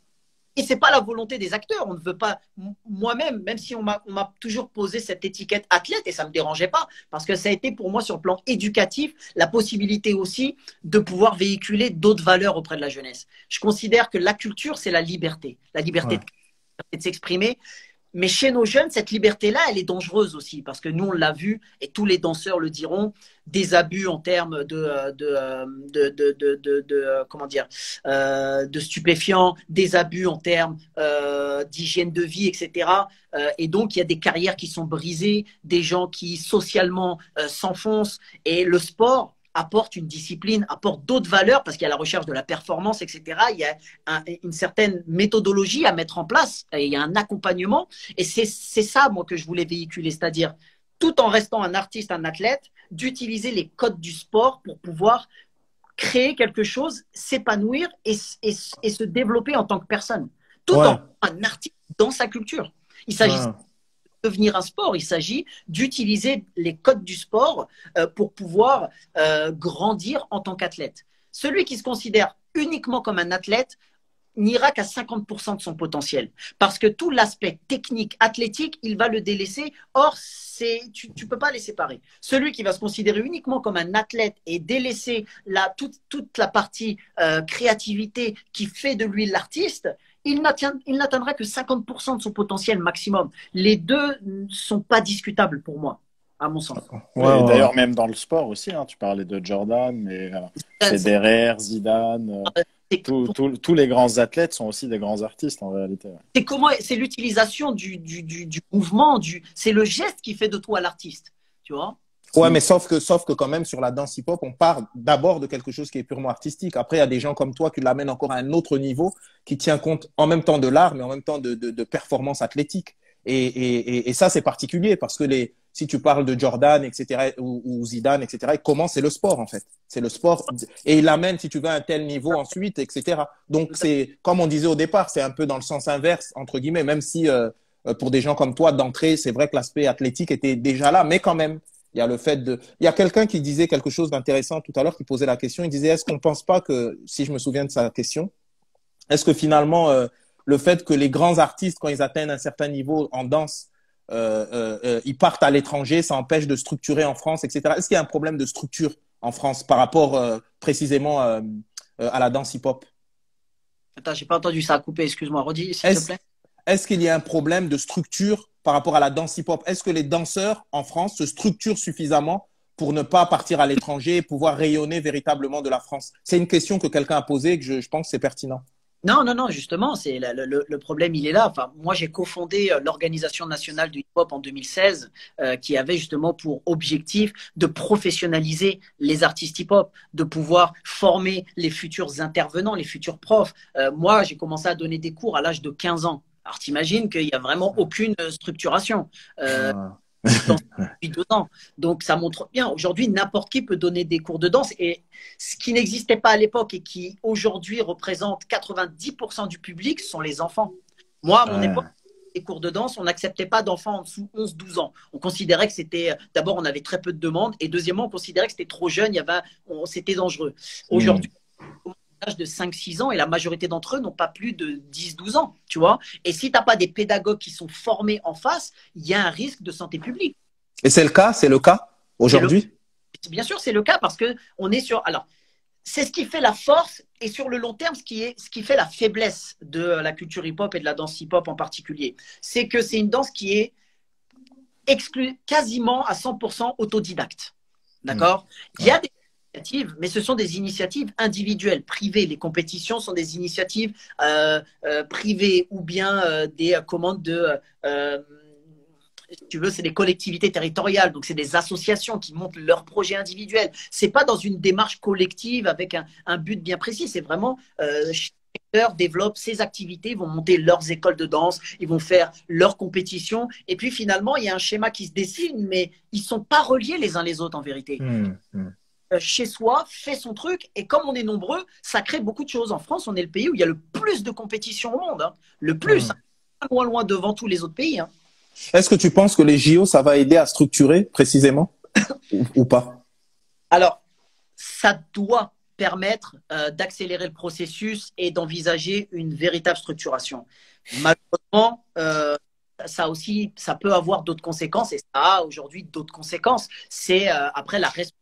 et c'est pas la volonté des acteurs. On ne veut pas. Moi-même, même si on m'a toujours posé cette étiquette athlète, et ça me dérangeait pas, parce que ça a été pour moi sur le plan éducatif la possibilité aussi de pouvoir véhiculer d'autres valeurs auprès de la jeunesse. Je considère que la culture, c'est la liberté, la liberté de s'exprimer. Mais chez nos jeunes, cette liberté-là, elle est dangereuse aussi, parce que nous, on l'a vu, et tous les danseurs le diront, des abus en termes de, de, de, de comment dire, euh, de stupéfiants, des abus en termes euh, d'hygiène de vie, etc. Euh, et donc, il y a des carrières qui sont brisées, des gens qui socialement s'enfoncent, et le sport, apporte une discipline, apporte d'autres valeurs, parce qu'il y a la recherche de la performance, etc. Il y a une certaine méthodologie à mettre en place, et il y a un accompagnement. Et c'est ça, moi, que je voulais véhiculer, c'est-à-dire, tout en restant un artiste, un athlète, d'utiliser les codes du sport pour pouvoir créer quelque chose, s'épanouir et, et, se développer en tant que personne, tout en un artiste dans sa culture. Il s'agit devenir un sport. Il s'agit d'utiliser les codes du sport euh, pour pouvoir euh, grandir en tant qu'athlète. Celui qui se considère uniquement comme un athlète n'ira qu'à 50% de son potentiel. Parce que tout l'aspect technique, athlétique, il va le délaisser. Or, tu ne peux pas les séparer. Celui qui va se considérer uniquement comme un athlète et délaisser la, toute, toute la partie euh, créativité qui fait de lui l'artiste, il n'atteindra que 50% de son potentiel maximum. Les deux ne sont pas discutables pour moi, à mon sens. D'ailleurs, même dans le sport aussi, hein, tu parlais de Jordan, mais euh, Federer, Zidane. Euh, tous les grands athlètes sont aussi des grands artistes en réalité. C'est comment, c'est l'utilisation du, du, du, mouvement, du, c'est le geste qui fait de toi l'artiste, tu vois. Ouais, mais sauf que, sauf que quand même sur la danse hip-hop, on part d'abord de quelque chose qui est purement artistique. Après, il y a des gens comme toi qui l'amènent encore à un autre niveau, qui tient compte en même temps de l'art, mais en même temps de, de, de performance athlétique. Et, et, et, ça, c'est particulier parce que les, si tu parles de Jordan, etc., ou, ou Zidane, etc., comment c'est le sport en fait. C'est le sport et il amène, si tu veux, à un tel niveau ensuite, etc. Donc c'est comme on disait au départ, c'est un peu dans le sens inverse entre guillemets, même si euh, euh, pour des gens comme toi d'entrée, c'est vrai que l'aspect athlétique était déjà là, mais quand même, il y a le fait de. Il y a quelqu'un qui disait quelque chose d'intéressant tout à l'heure, qui posait la question. Il disait est-ce qu'on ne pense pas que, si je me souviens de sa question, est-ce que finalement euh, le fait que les grands artistes, quand ils atteignent un certain niveau en danse, euh, euh, euh ils partent à l'étranger, ça empêche de structurer en France, etc. Est-ce qu'il y a un problème de structure en France par rapport euh, précisément à la danse hip-hop? Attends, j'ai pas entendu ça couper. Excuse-moi, redis s'il te plaît. Est-ce qu'il y a un problème de structure par rapport à la danse hip-hop? Est-ce que les danseurs en France se structurent suffisamment pour ne pas partir à l'étranger et pouvoir rayonner véritablement de la France? C'est une question que quelqu'un a posée et que je, je pense que c'est pertinent. Non, non, non, justement, c'est le, le, problème, il est là. Enfin, moi, j'ai cofondé euh, l'Organisation nationale du hip-hop en 2016, euh, qui avait justement pour objectif de professionnaliser les artistes hip-hop, de pouvoir former les futurs intervenants, les futurs profs. Euh, moi, j'ai commencé à donner des cours à l'âge de 15 ans. Alors, t'imagines qu'il n'y a vraiment aucune structuration. Euh, ah. *laughs* depuis deux ans. Donc, ça montre bien. Aujourd'hui, n'importe qui peut donner des cours de danse. Et ce qui n'existait pas à l'époque et qui aujourd'hui représente 90% du public sont les enfants. Moi, à mon époque, les cours de danse, on n'acceptait pas d'enfants en dessous 11-12 ans. On considérait que c'était, d'abord, on avait très peu de demandes, et deuxièmement, on considérait que c'était trop jeune, il y avait, c'était dangereux. Hmm. Aujourd'hui, de 5-6 ans et la majorité d'entre eux n'ont pas plus de 10-12 ans, tu vois. Et si tu n'as pas des pédagogues qui sont formés en face, il y a un risque de santé publique. Et c'est le cas, c'est le cas aujourd'hui? Bien sûr, c'est le cas parce que on est sur. Alors, c'est ce qui fait la force et sur le long terme, ce qui, est, ce qui fait la faiblesse de la culture hip-hop et de la danse hip-hop en particulier. C'est que c'est une danse qui est exclue quasiment à 100% autodidacte. D'accord? Mmh. Il y a des mais ce sont des initiatives individuelles, privées. Les compétitions sont des initiatives euh, euh, privées ou bien euh, des commandes de tu veux, c'est des collectivités territoriales, donc c'est des associations qui montent leurs projets individuels. C'est pas dans une démarche collective avec un, but bien précis. C'est vraiment chaque secteur développe ses activités, vont monter leurs écoles de danse, ils vont faire leurs compétitions, et puis finalement il y a un schéma qui se dessine, mais ils sont pas reliés les uns les autres en vérité. Mmh, mmh. Euh, chez soi, fait son truc. Et comme on est nombreux, ça crée beaucoup de choses. En France, on est le pays où il y a le plus de compétition au monde. Hein. Le plus. Mmh. Loin, loin devant tous les autres pays. Hein. Est-ce que tu penses que les JO, ça va aider à structurer précisément *coughs* ou, pas? Alors, ça doit permettre euh, d'accélérer le processus et d'envisager une véritable structuration. Malheureusement, euh, ça aussi, ça peut avoir d'autres conséquences et ça a aujourd'hui d'autres conséquences. C'est euh, après la responsabilité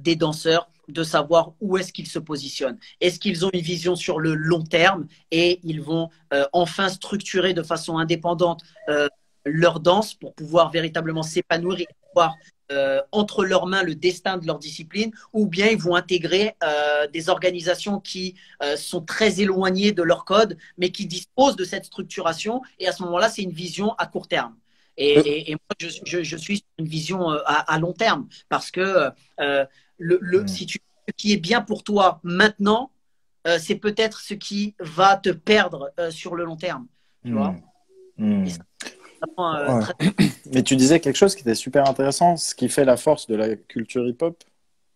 des danseurs de savoir où est-ce qu'ils se positionnent. Est-ce qu'ils ont une vision sur le long terme et ils vont enfin structurer de façon indépendante leur danse pour pouvoir véritablement s'épanouir et euh, entre leurs mains le destin de leur discipline, ou bien ils vont intégrer euh, des organisations qui euh, sont très éloignées de leur code, mais qui disposent de cette structuration. Et à ce moment-là, c'est une vision à court terme. Et, moi, je, je, suis sur une vision à, long terme, parce que le, le si tu, ce qui est bien pour toi maintenant, c'est peut-être ce qui va te perdre sur le long terme. Tu vois hmm. Hmm. Euh, *clears throat* Mais tu disais quelque chose qui était super intéressant. Ce qui fait la force de la culture hip-hop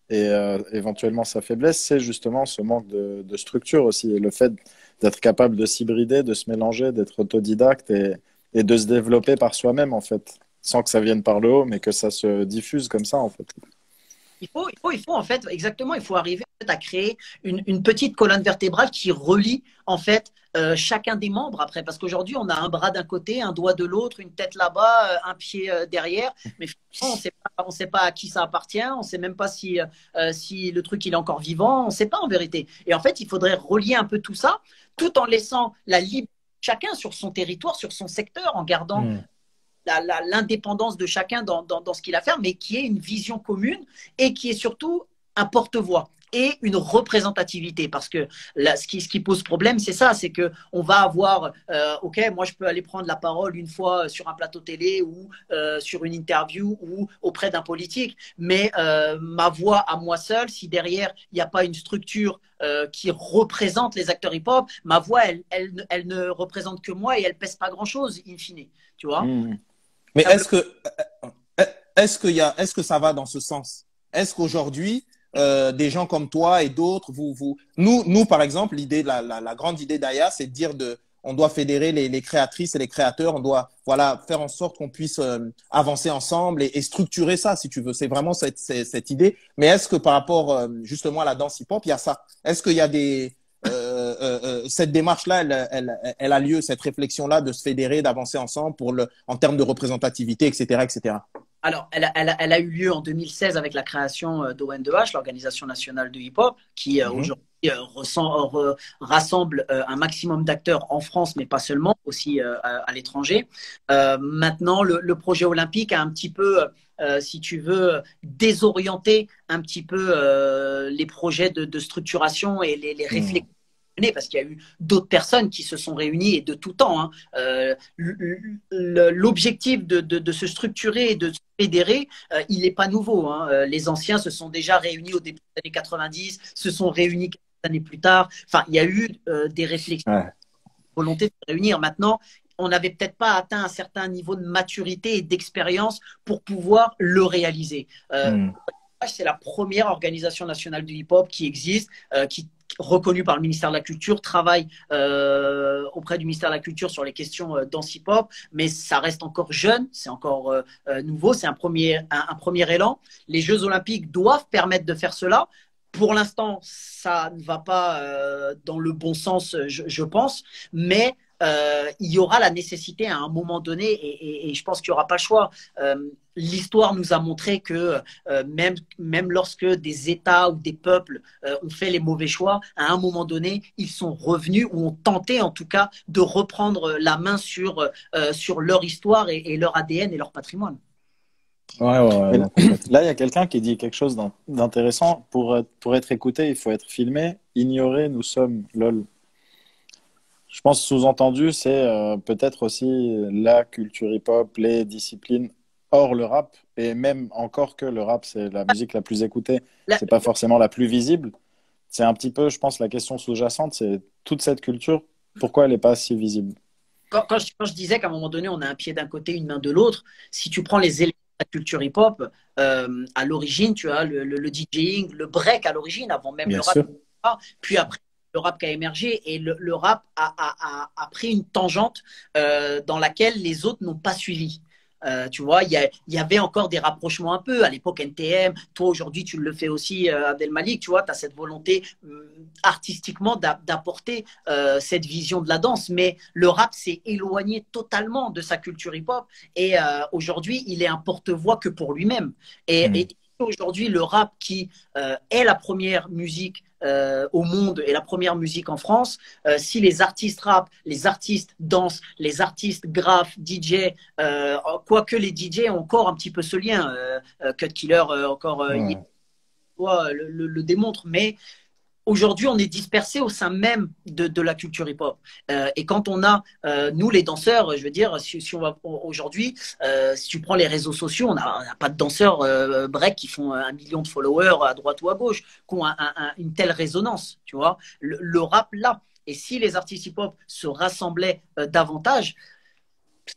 et euh, éventuellement sa faiblesse, c'est justement ce manque de, structure aussi. Et le fait d'être capable de s'hybrider, de se mélanger, d'être autodidacte et, et, de se développer par soi-même, en fait. Sans que ça vienne par le haut, mais que ça se diffuse comme ça, en fait. Il faut, il faut, il faut en fait, exactement, il faut arriver à créer une, petite colonne vertébrale qui relie en fait euh, chacun des membres après. Parce qu'aujourd'hui, on a un bras d'un côté, un doigt de l'autre, une tête là-bas, euh, un pied euh, derrière. Mais on ne sait pas, à qui ça appartient. On ne sait même pas si, si le truc il est encore vivant. On ne sait pas en vérité. Et en fait, il faudrait relier un peu tout ça, tout en laissant la liberté chacun sur son territoire, sur son secteur, en gardant mmh l'indépendance de chacun dans, dans, ce qu'il a à faire, mais qui est une vision commune et qui est surtout un porte-voix et une représentativité. Parce que là, ce, qui, ce qui pose problème c'est ça c'est que on va avoir euh, ok moi je peux aller prendre la parole une fois sur un plateau télé ou euh, sur une interview ou auprès d'un politique. Mais euh, ma voix à moi seule si derrière il n'y a pas une structure qui représente les acteurs hip-hop ma voix elle, elle, elle, ne représente que moi et elle pèse pas grand chose in fine. Tu vois? Mmh. Mais est-ce que est-ce que y a est-ce que ça va dans ce sens? Est-ce qu'aujourd'hui euh, des gens comme toi et d'autres, vous, vous, nous, nous par exemple, l'idée, la, la, la, grande idée d'Aya, c'est de dire de, on doit fédérer les, les, créatrices et les créateurs, on doit, voilà, faire en sorte qu'on puisse euh, avancer ensemble et, et, structurer ça, si tu veux. C'est vraiment cette, cette, idée. Mais est-ce que par rapport euh, justement à la danse hip-hop, il y a ça? Est-ce qu'il y a des euh, euh, euh, cette démarche-là, elle, elle, elle, a lieu, cette réflexion-là de se fédérer, d'avancer ensemble pour le, en termes de représentativité, etc., etc. Alors, elle a, elle, elle a, eu lieu en 2016 avec la création d'ON2H, l'Organisation nationale de hip-hop, qui mhm. aujourd'hui rassemble un maximum d'acteurs en France, mais pas seulement, aussi à, l'étranger. maintenant, le, le, projet olympique a un petit peu, si tu veux, désorienté un petit peu les projets de, de structuration et les, les mhm. réflexions parce qu'il y a eu d'autres personnes qui se sont réunies et de tout temps. Hein. Euh, l'objectif de, se structurer et de se fédérer, euh, il n'est pas nouveau. Hein. Euh, les anciens se sont déjà réunis au début des années 90, se sont réunis quelques années plus tard. Enfin, il y a eu des réflexions, volonté de se réunir. Maintenant, on n'avait peut-être pas atteint un certain niveau de maturité et d'expérience pour pouvoir le réaliser. Hmm. C'est la première organisation nationale du hip-hop qui existe, qui reconnu par le ministère de la Culture, travaille euh, auprès du ministère de la Culture sur les questions euh, mais ça reste encore jeune, c'est encore euh, euh, nouveau, c'est un premier, un, premier élan. Les Jeux olympiques doivent permettre de faire cela. Pour l'instant, ça ne va pas dans le bon sens, je, je pense, mais euh, il y aura la nécessité à un moment donné, et, je pense qu'il n'y aura pas le choix. Euh, l'histoire nous a montré que euh, même, même lorsque des États ou des peuples ont fait les mauvais choix, à un moment donné, ils sont revenus ou ont tenté en tout cas de reprendre la main sur, sur leur histoire et, leur ADN et leur patrimoine. Ouais, ouais, là, il y a quelqu'un qui dit quelque chose d'intéressant. Pour, pour être écouté, il faut être filmé. Ignorer, nous sommes lol. Je pense sous-entendu, c'est euh, peut-être aussi la culture hip-hop, les disciplines hors le rap, et même encore que le rap, c'est la musique la plus écoutée, c'est pas forcément la plus visible. C'est un petit peu, je pense, la question sous-jacente, c'est toute cette culture, pourquoi elle n'est pas si visible? Quand, je, disais qu'à un moment donné, on a un pied d'un côté, une main de l'autre, si tu prends les éléments de la culture hip-hop, euh, à l'origine, tu as le, le, DJing, le break à l'origine, avant même le rap, puis après le rap qui a émergé et le, rap a, a, a, pris une tangente euh, dans laquelle les autres n'ont pas suivi. Euh, tu vois, il y, y, avait encore des rapprochements un peu. À l'époque, NTM, toi aujourd'hui, tu le fais aussi, euh, Abdel Malik, tu vois, tu as cette volonté euh, artistiquement d'apporter cette vision de la danse. Mais le rap s'est éloigné totalement de sa culture hip-hop et aujourd'hui, il est un porte-voix que pour lui-même. Et, mmh. et aujourd'hui, le rap qui est la première musique euh, au monde et la première musique en France, euh, si les artistes rap, les artistes dansent, les artistes graphes, DJ, euh, quoique les DJ ont encore un petit peu ce lien, euh, Cut Killer encore ouais. le, le, le, démontre, mais Aujourd'hui, on est dispersé au sein même de, de la culture hip-hop. Euh, et quand on a, euh, nous les danseurs, je veux dire, si, on va aujourd'hui, euh, si tu prends les réseaux sociaux, on n'a pas de danseurs break qui font un million de followers à droite ou à gauche, qui ont un, un, une telle résonance, tu vois. Le, rap là. Et si les artistes hip-hop se rassemblaient davantage,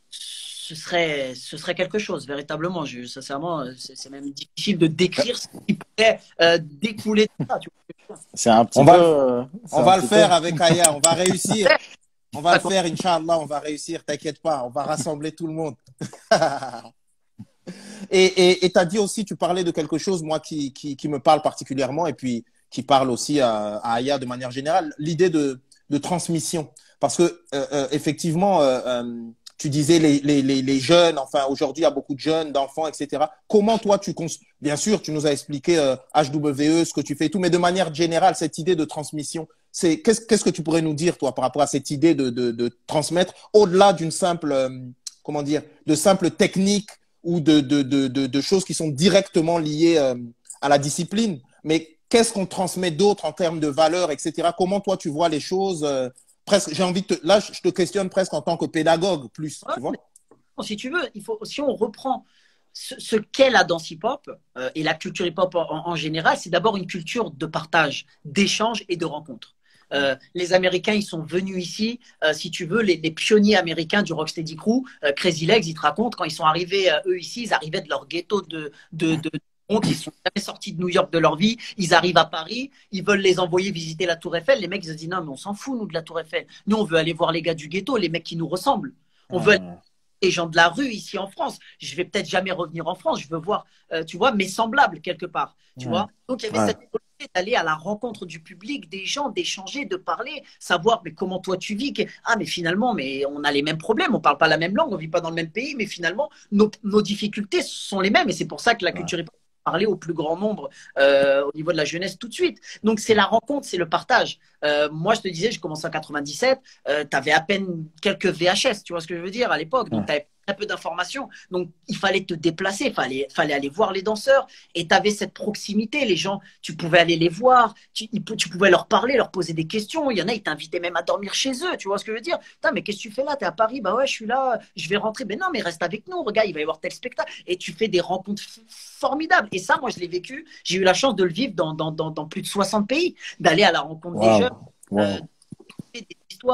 ce serait, ce serait quelque chose, véritablement. Sincèrement, c'est même difficile de décrire ce qui pourrait découler de ça. C'est un petit on peu, va, euh, on va le faire peu... avec Aya, on va réussir. On va le *laughs* faire, Inch'Allah, on va réussir, t'inquiète pas, on va rassembler tout le monde. *laughs* et tu as dit aussi, tu parlais de quelque chose, moi, qui, qui, qui, me parle particulièrement et puis qui parle aussi à, à Aya de manière générale, l'idée de, de transmission. Parce que, euh, euh, effectivement, euh, tu disais les, les, les jeunes, enfin aujourd'hui il y a beaucoup de jeunes, d'enfants, etc. Comment toi tu bien sûr tu nous as expliqué euh, HWE, ce que tu fais et tout, mais de manière générale cette idée de transmission, c'est qu'est-ce qu'est-ce que tu pourrais nous dire toi par rapport à cette idée de, de, transmettre au-delà d'une simple euh, comment dire de simple technique ou de, de, de, de, de choses qui sont directement liées euh, à la discipline, mais qu'est-ce qu'on transmet d'autre en termes de valeurs, etc. Comment toi tu vois les choses euh, presque, j'ai envie de te, là, je te questionne presque en tant que pédagogue plus, ouais, tu vois. Mais, si tu veux, il faut, si on reprend ce, ce qu'est la danse hip-hop euh, et la culture hip-hop en, en, général, c'est d'abord une culture de partage, d'échange et de rencontre. Euh, les Américains, ils sont venus ici, euh, si tu veux, les, les, pionniers américains du Rocksteady Crew, Crazy Legs, ils te racontent quand ils sont arrivés, eux ici, ils arrivaient de leur ghetto de, de, de, ils sont jamais sortis de New York de leur vie, ils arrivent à Paris, ils veulent les envoyer visiter la Tour Eiffel. Les mecs, ils se disent non, mais on s'en fout, nous, de la Tour Eiffel. Nous, on veut aller voir les gars du ghetto, les mecs qui nous ressemblent. On veut aller les gens de la rue ici en France. Je vais peut-être jamais revenir en France, je veux voir, euh, tu vois, mes semblables quelque part. Tu vois Donc, il y avait ouais. cette volonté d'aller à la rencontre du public, des gens, d'échanger, de parler, savoir mais comment toi tu vis. Ah, mais finalement, mais on a les mêmes problèmes, on parle pas la même langue, on vit pas dans le même pays, mais finalement, nos, nos difficultés sont les mêmes. Et c'est pour ça que la culture est parler au plus grand nombre euh, au niveau de la jeunesse tout de suite. Donc c'est la rencontre, c'est le partage. Euh, moi je te disais, j'ai commencé en 97, euh, tu avais à peine quelques VHS, tu vois ce que je veux dire à l'époque. Donc tu avais très peu d'informations. Donc il fallait te déplacer, il fallait, fallait aller voir les danseurs et tu avais cette proximité. Les gens, tu pouvais aller les voir, tu, tu, pouvais leur parler, leur poser des questions. Il y en a, ils t'invitaient même à dormir chez eux, tu vois ce que je veux dire? Putain, mais qu'est-ce que tu fais là? Tu es à Paris? Bah ouais, je suis là, je vais rentrer. Mais non, mais reste avec nous, regarde, il va y avoir tel spectacle. Et tu fais des rencontres formidables. Et ça, moi, je l'ai vécu. J'ai eu la chance de le vivre dans, dans, dans, dans plus de 60 pays, d'aller à la rencontre wow. des jeunes. Wow. Euh,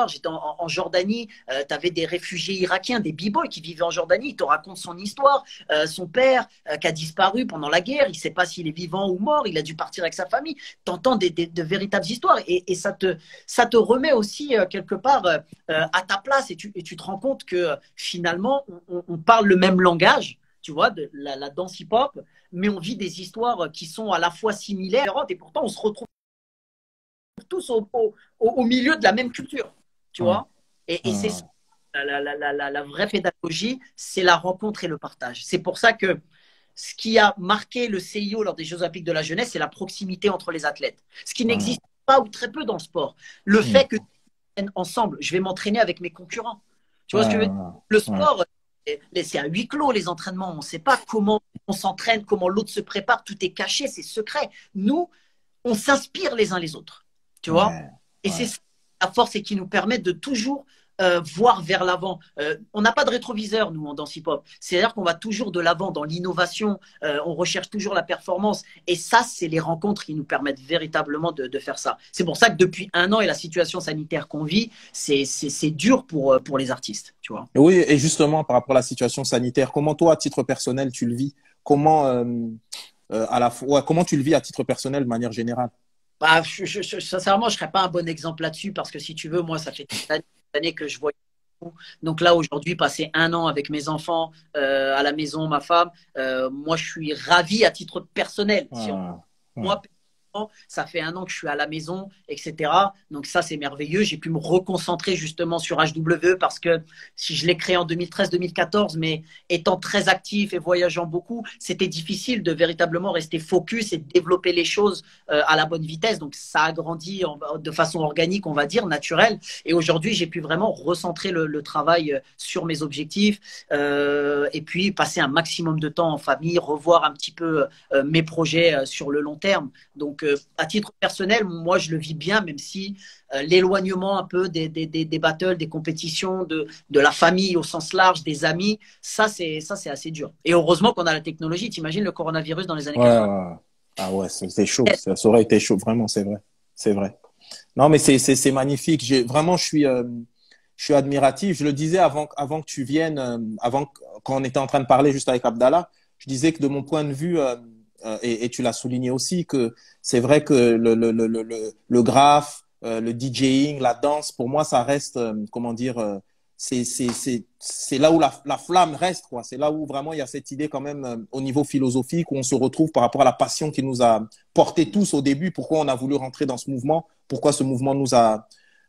J'étais en, Jordanie, euh, tu avais des réfugiés irakiens, des b-boys qui vivaient en Jordanie. Ils te racontent son histoire. Euh, son père euh, qui a disparu pendant la guerre, il ne sait pas s'il est vivant ou mort. Il a dû partir avec sa famille. Tu entends des, de véritables histoires et, ça, te, remet aussi euh, quelque part à ta place et tu, te rends compte que finalement, on, parle le même langage tu vois, de la, la danse hip-hop, mais on vit des histoires qui sont à la fois similaires et pourtant on se retrouve tous au milieu de la même culture, tu vois. Et, et c'est la, la, la, la, vraie pédagogie, c'est la rencontre et le partage. C'est pour ça que ce qui a marqué le CIO lors des Jeux Olympiques de la jeunesse, c'est la proximité entre les athlètes. Ce qui n'existe pas ou très peu dans le sport. Le fait que ensemble, je vais m'entraîner avec mes concurrents. Tu vois ce que je veux dire? Le sport, c'est à huis clos les entraînements. On ne sait pas comment on s'entraîne, comment l'autre se prépare. Tout est caché, c'est secret. Nous, on s'inspire les uns les autres. Tu vois? Ouais, Et ouais. c'est la force et qui nous permet de toujours euh, voir vers l'avant. Euh, on n'a pas de rétroviseur, nous, en danse hip-hop. C'est-à-dire qu'on va toujours de l'avant dans l'innovation, euh, on recherche toujours la performance. Et ça, c'est les rencontres qui nous permettent véritablement de, faire ça. C'est pour ça que depuis un an et la situation sanitaire qu'on vit, c'est dur pour, pour les artistes, tu vois. Oui, et justement, par rapport à la situation sanitaire, comment toi, à titre personnel, tu le vis? Comment, à la fois, comment tu le vis à titre personnel de manière générale? Bah, sincèrement, je ne serais pas un bon exemple là-dessus parce que si tu veux, moi, ça fait des années que je vois donc là, aujourd'hui, passer un an avec mes enfants euh, à la maison, ma femme, euh, moi, je suis ravi à titre personnel. Moi, ça fait un an que je suis à la maison, etc. Donc ça, c'est merveilleux. J'ai pu me reconcentrer justement sur HW parce que si je l'ai créé en 2013-2014, mais étant très actif et voyageant beaucoup, c'était difficile de véritablement rester focus et de développer les choses euh, à la bonne vitesse. Donc ça a grandi de façon organique, on va dire, naturelle. Et aujourd'hui, j'ai pu vraiment recentrer le, travail euh, sur mes objectifs euh, et puis passer un maximum de temps en famille, revoir un petit peu mes projets sur le long terme. Donc à titre personnel, moi, je le vis bien, même si euh, l'éloignement un peu des, des, des, battles, des compétitions, de, de la famille au sens large, des amis, ça, c'est ça c'est assez dur. Et heureusement qu'on a la technologie. T'imagines le coronavirus dans les années 80 Ah ouais, c'est chaud. Ça aurait été chaud, vraiment, c'est vrai. C'est vrai. Non, mais c'est magnifique. Vraiment, je suis, euh, je suis admiratif. Je le disais avant, avant que tu viennes, euh, avant quand on était en train de parler juste avec Abdallah, je disais que de mon point de vue, euh, et, et, tu l'as souligné aussi que c'est vrai que le, le, le, le, le graphe, euh, le DJing, la danse, pour moi, ça reste, euh, comment dire, c'est c'est là où la, la, flamme reste quoi. C'est là où vraiment il y a cette idée quand même au niveau philosophique où on se retrouve par rapport à la passion qui nous a porté tous au début pourquoi on a voulu rentrer dans ce mouvement pourquoi ce mouvement nous a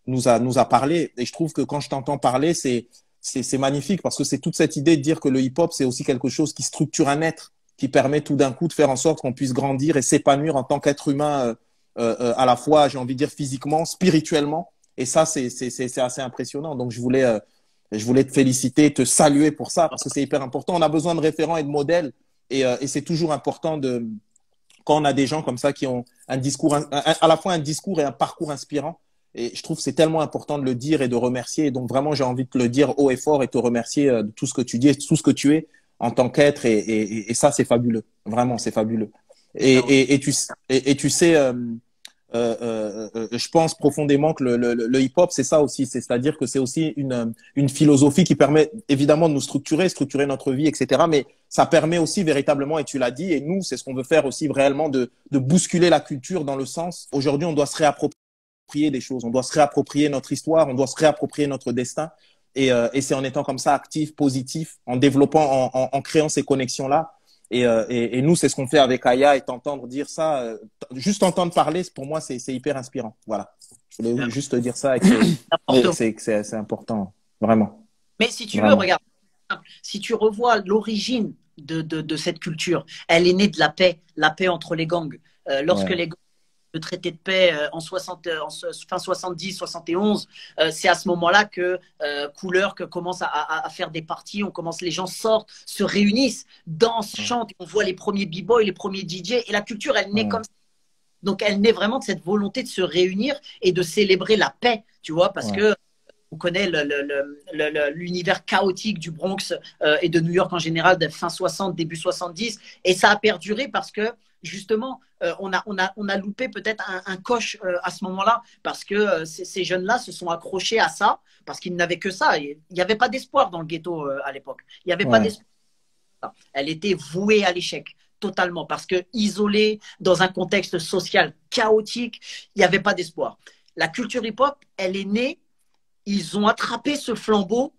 nous a nous a parlé. Et je trouve que quand je t'entends parler c'est c'est magnifique parce que c'est toute cette idée de dire que le hip hop c'est aussi quelque chose qui structure un être qui permet tout d'un coup de faire en sorte qu'on puisse grandir et s'épanouir en tant qu'être humain euh, euh, euh, à la fois, j'ai envie de dire physiquement, spirituellement. Et ça, c'est assez impressionnant. Donc, je voulais, je voulais te féliciter, te saluer pour ça parce que c'est hyper important. On a besoin de référents et de modèles. Et, et c'est toujours important de, quand on a des gens comme ça qui ont un discours, à la fois un discours et un parcours inspirant. Et je trouve que c'est tellement important de le dire et de remercier. Et donc vraiment, j'ai envie de te le dire haut et fort et te remercier de tout ce que tu dis, tout ce que tu es en tant qu'être et, et, et, ça c'est fabuleux. Vraiment c'est fabuleux. Et, et, tu et, tu sais euh, euh, euh, je pense profondément que le, le, le hip-hop c'est ça aussi. C'est-à-dire que c'est aussi une, une philosophie qui permet évidemment de nous structurer structurer notre vie etc mais ça permet aussi véritablement et tu l'as dit et nous c'est ce qu'on veut faire aussi réellement de, de bousculer la culture dans le sens aujourd'hui on doit se réapproprier des choses. On doit se réapproprier notre histoire on doit se réapproprier notre destin et, euh, et c'est en étant comme ça actif, positif, en développant, en, en, en créant ces connexions-là. Et, euh, et, et, nous, c'est ce qu'on fait avec Aya et t'entendre dire ça, euh, juste entendre parler, pour moi, c'est hyper inspirant. Voilà. Je voulais juste dire ça c'est important, vraiment. Mais si tu veux, regarde, si tu revois l'origine de, de, de, cette culture, elle est née de la paix, la paix entre les gangs. Lorsque les gangs le traité de paix euh, en, 60, euh, en fin 70, 71, euh, c'est à ce moment-là que Couleur que commence à, faire des parties, on commence, les gens sortent, se réunissent, dansent, chantent, on voit les premiers b-boys, les premiers DJ, et la culture, elle naît comme ça. Donc, elle naît vraiment de cette volonté de se réunir et de célébrer la paix, tu vois, parce que on connaît l'univers chaotique du Bronx et de New York en général de fin 60, début 70, et ça a perduré parce que justement, euh, on, a, on, a, on a loupé peut-être un, coche euh, à ce moment-là parce que euh, ces, jeunes-là se sont accrochés à ça parce qu'ils n'avaient que ça. Il n'y avait pas d'espoir dans le ghetto à l'époque. Il n'y avait pas d'espoir. Elle était vouée à l'échec totalement parce que isolée dans un contexte social chaotique, il n'y avait pas d'espoir. La culture hip-hop, elle est née. Ils ont attrapé ce flambeau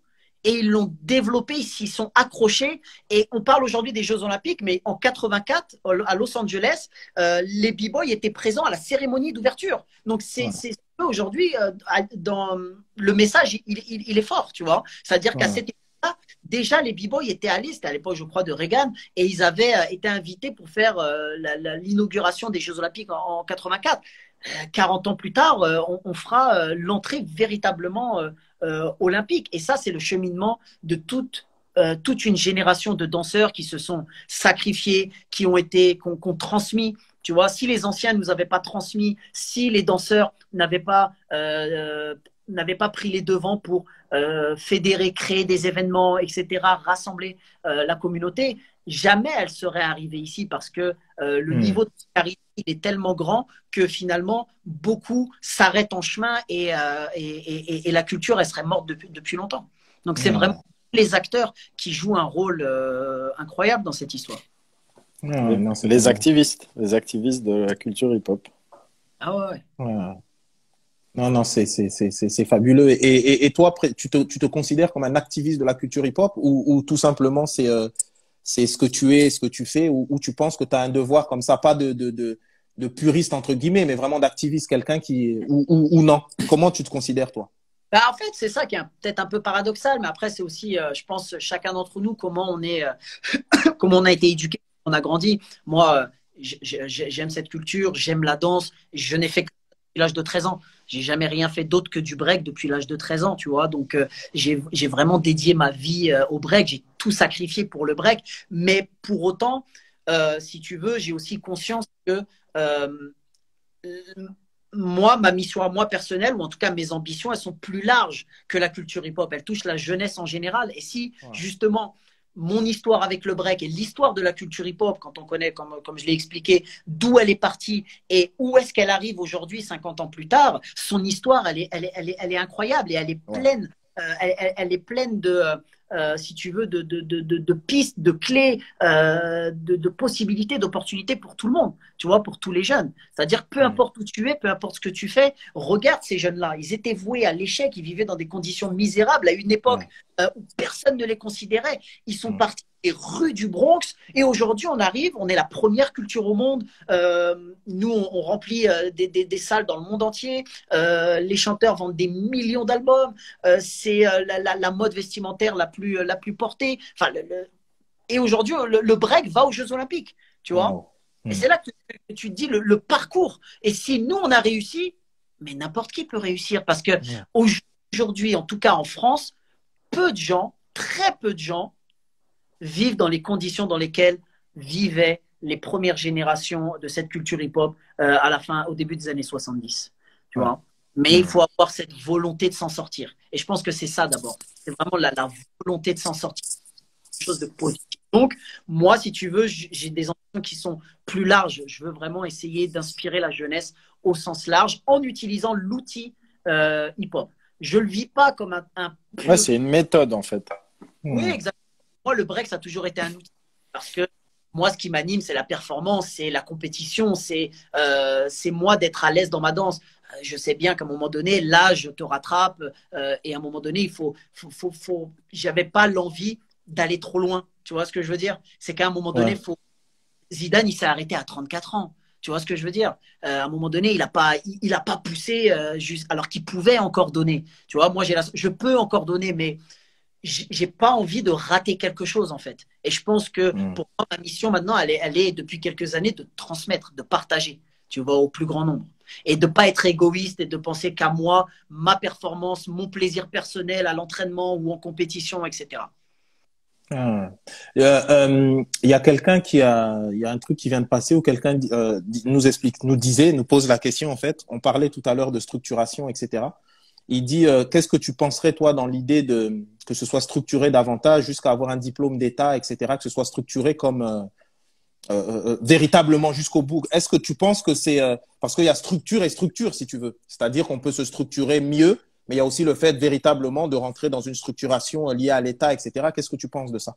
et ils l'ont développé, ils s'y sont accrochés. Et on parle aujourd'hui des Jeux Olympiques, mais en 84, à Los Angeles, euh, les b-boys étaient présents à la cérémonie d'ouverture. Donc c'est aujourd'hui, euh, dans le message, il, est fort, tu vois. C'est-à-dire qu'à cette époque-là, déjà les b-boys étaient allés, c'était à l'époque, je crois, de Reagan, et ils avaient euh, été invités pour faire l'inauguration des Jeux Olympiques en, en 84. 40 ans plus tard, on, fera l'entrée véritablement euh, olympique. Et ça, c'est le cheminement de toute euh, toute une génération de danseurs qui se sont sacrifiés, qui ont été, qui ont, transmis. Tu vois, si les anciens ne nous avaient pas transmis, si les danseurs n'avaient pas, euh, n'avaient pas pris les devants pour fédérer, créer des événements, etc., rassembler la communauté, jamais elle serait arrivée ici parce que le hmm. niveau de il est tellement grand que finalement, beaucoup s'arrêtent en chemin et, euh, et, et, la culture, elle serait morte depuis, depuis longtemps. Donc, c'est vraiment les acteurs qui jouent un rôle euh, incroyable dans cette histoire. les activistes, les activistes de la culture hip-hop. Ah ouais. Non, non, c'est fabuleux. Et, et, et, toi, tu te, tu te considères comme un activiste de la culture hip-hop ou, ou, tout simplement c'est euh, ce que tu es, ce que tu fais, ou, tu penses que tu as un devoir comme ça, pas de, de, de, puriste entre guillemets, mais vraiment d'activiste, quelqu'un qui ou, ou, non? Comment tu te considères toi? Bah, en fait, c'est ça qui est peut-être un peu paradoxal, mais après c'est aussi, euh, je pense, chacun d'entre nous comment on est, euh, *coughs* comment on a été éduqué, on a grandi. Moi, j'aime cette culture, j'aime la danse. Je n'ai fait que l'âge de 13 ans. J'ai jamais rien fait d'autre que du break depuis l'âge de 13 ans, tu vois. Donc, euh, j'ai vraiment dédié ma vie au break. J'ai tout sacrifié pour le break. Mais pour autant, si tu veux, j'ai aussi conscience que euh, moi, ma mission à moi personnelle, ou en tout cas mes ambitions, elles sont plus larges que la culture hip-hop. Elles touchent la jeunesse en général. Et si justement mon histoire avec le break et l'histoire de la culture hip-hop, quand on connaît, comme, comme je l'ai expliqué, d'où elle est partie et où est-ce qu'elle arrive aujourd'hui, 50 ans plus tard, son histoire, elle est, elle est, elle est, elle est incroyable et elle est pleine, euh, elle, elle, est pleine de, euh, si tu veux, de, de, de, de pistes, de clés, euh, de, possibilités, d'opportunités pour tout le monde, tu vois, pour tous les jeunes. C'est-à-dire, peu importe où tu es, peu importe ce que tu fais, regarde ces jeunes-là. Ils étaient voués à l'échec, ils vivaient dans des conditions misérables à une époque euh, où personne ne les considérait. Ils sont partis des rues du Bronx et aujourd'hui, on arrive, on est la première culture au monde. nous, on, remplit des, des, des, salles dans le monde entier. les chanteurs vendent des millions d'albums. c'est la, la, la mode vestimentaire la plus euh, la plus portée. Enfin, Et aujourd'hui, le, break va aux Jeux Olympiques, tu vois. Et c'est là que tu, te dis le, parcours. Et si nous, on a réussi, mais n'importe qui peut réussir. Parce que aujourd'hui, en tout cas en France, peu de gens, très peu de gens, vivent dans les conditions dans lesquelles vivaient les premières générations de cette culture hip-hop euh, à la fin, au début des années 70. Tu vois mais il faut avoir cette volonté de s'en sortir. Et je pense que c'est ça d'abord. C'est vraiment la, volonté de s'en sortir. Quelque chose de positif. Donc, moi, si tu veux, j'ai des ambitions qui sont plus larges. Je veux vraiment essayer d'inspirer la jeunesse au sens large en utilisant l'outil euh, hip-hop. Je ne le vis pas comme un. un... c'est une méthode en fait. Oui, exactement. Moi, le break, ça a toujours été un outil. Parce que moi, ce qui m'anime, c'est la performance, c'est la compétition, c'est euh, moi d'être à l'aise dans ma danse. Euh, je sais bien qu'à un moment donné, l'âge te rattrape euh, et à un moment donné, il faut, faut, faut, j'avais pas l'envie d'aller trop loin. Tu vois ce que je veux dire? C'est qu'à un moment donné, faut... Zidane, il s'est arrêté à 34 ans. Tu vois ce que je veux dire? Euh, À un moment donné, il n'a pas, il, a pas poussé juste alors qu'il pouvait encore donner. Tu vois, moi, j'ai je peux encore donner, mais j'ai pas envie de rater quelque chose en fait. Et je pense que hmm. pour moi, ma mission maintenant, elle est, elle est depuis quelques années de transmettre, de partager. Tu vois, au plus grand nombre et de pas être égoïste et de penser qu'à moi, ma performance, mon plaisir personnel à l'entraînement ou en compétition, etc. Ah. Euh, il y a quelqu'un qui a, il y a un truc qui vient de passer où quelqu'un euh, nous explique, nous disait, nous pose la question en fait. On parlait tout à l'heure de structuration, etc. Il dit, euh, qu'est-ce que tu penserais toi dans l'idée de que ce soit structuré davantage jusqu'à avoir un diplôme d'État, etc. Que ce soit structuré comme euh, euh, euh, véritablement jusqu'au bout. Est-ce que tu penses que c'est parce qu'il y a structure et structure, si tu veux, c'est-à-dire qu'on peut se structurer mieux, mais il y a aussi le fait véritablement de rentrer dans une structuration liée à l'État, etc. Qu'est-ce que tu penses de ça?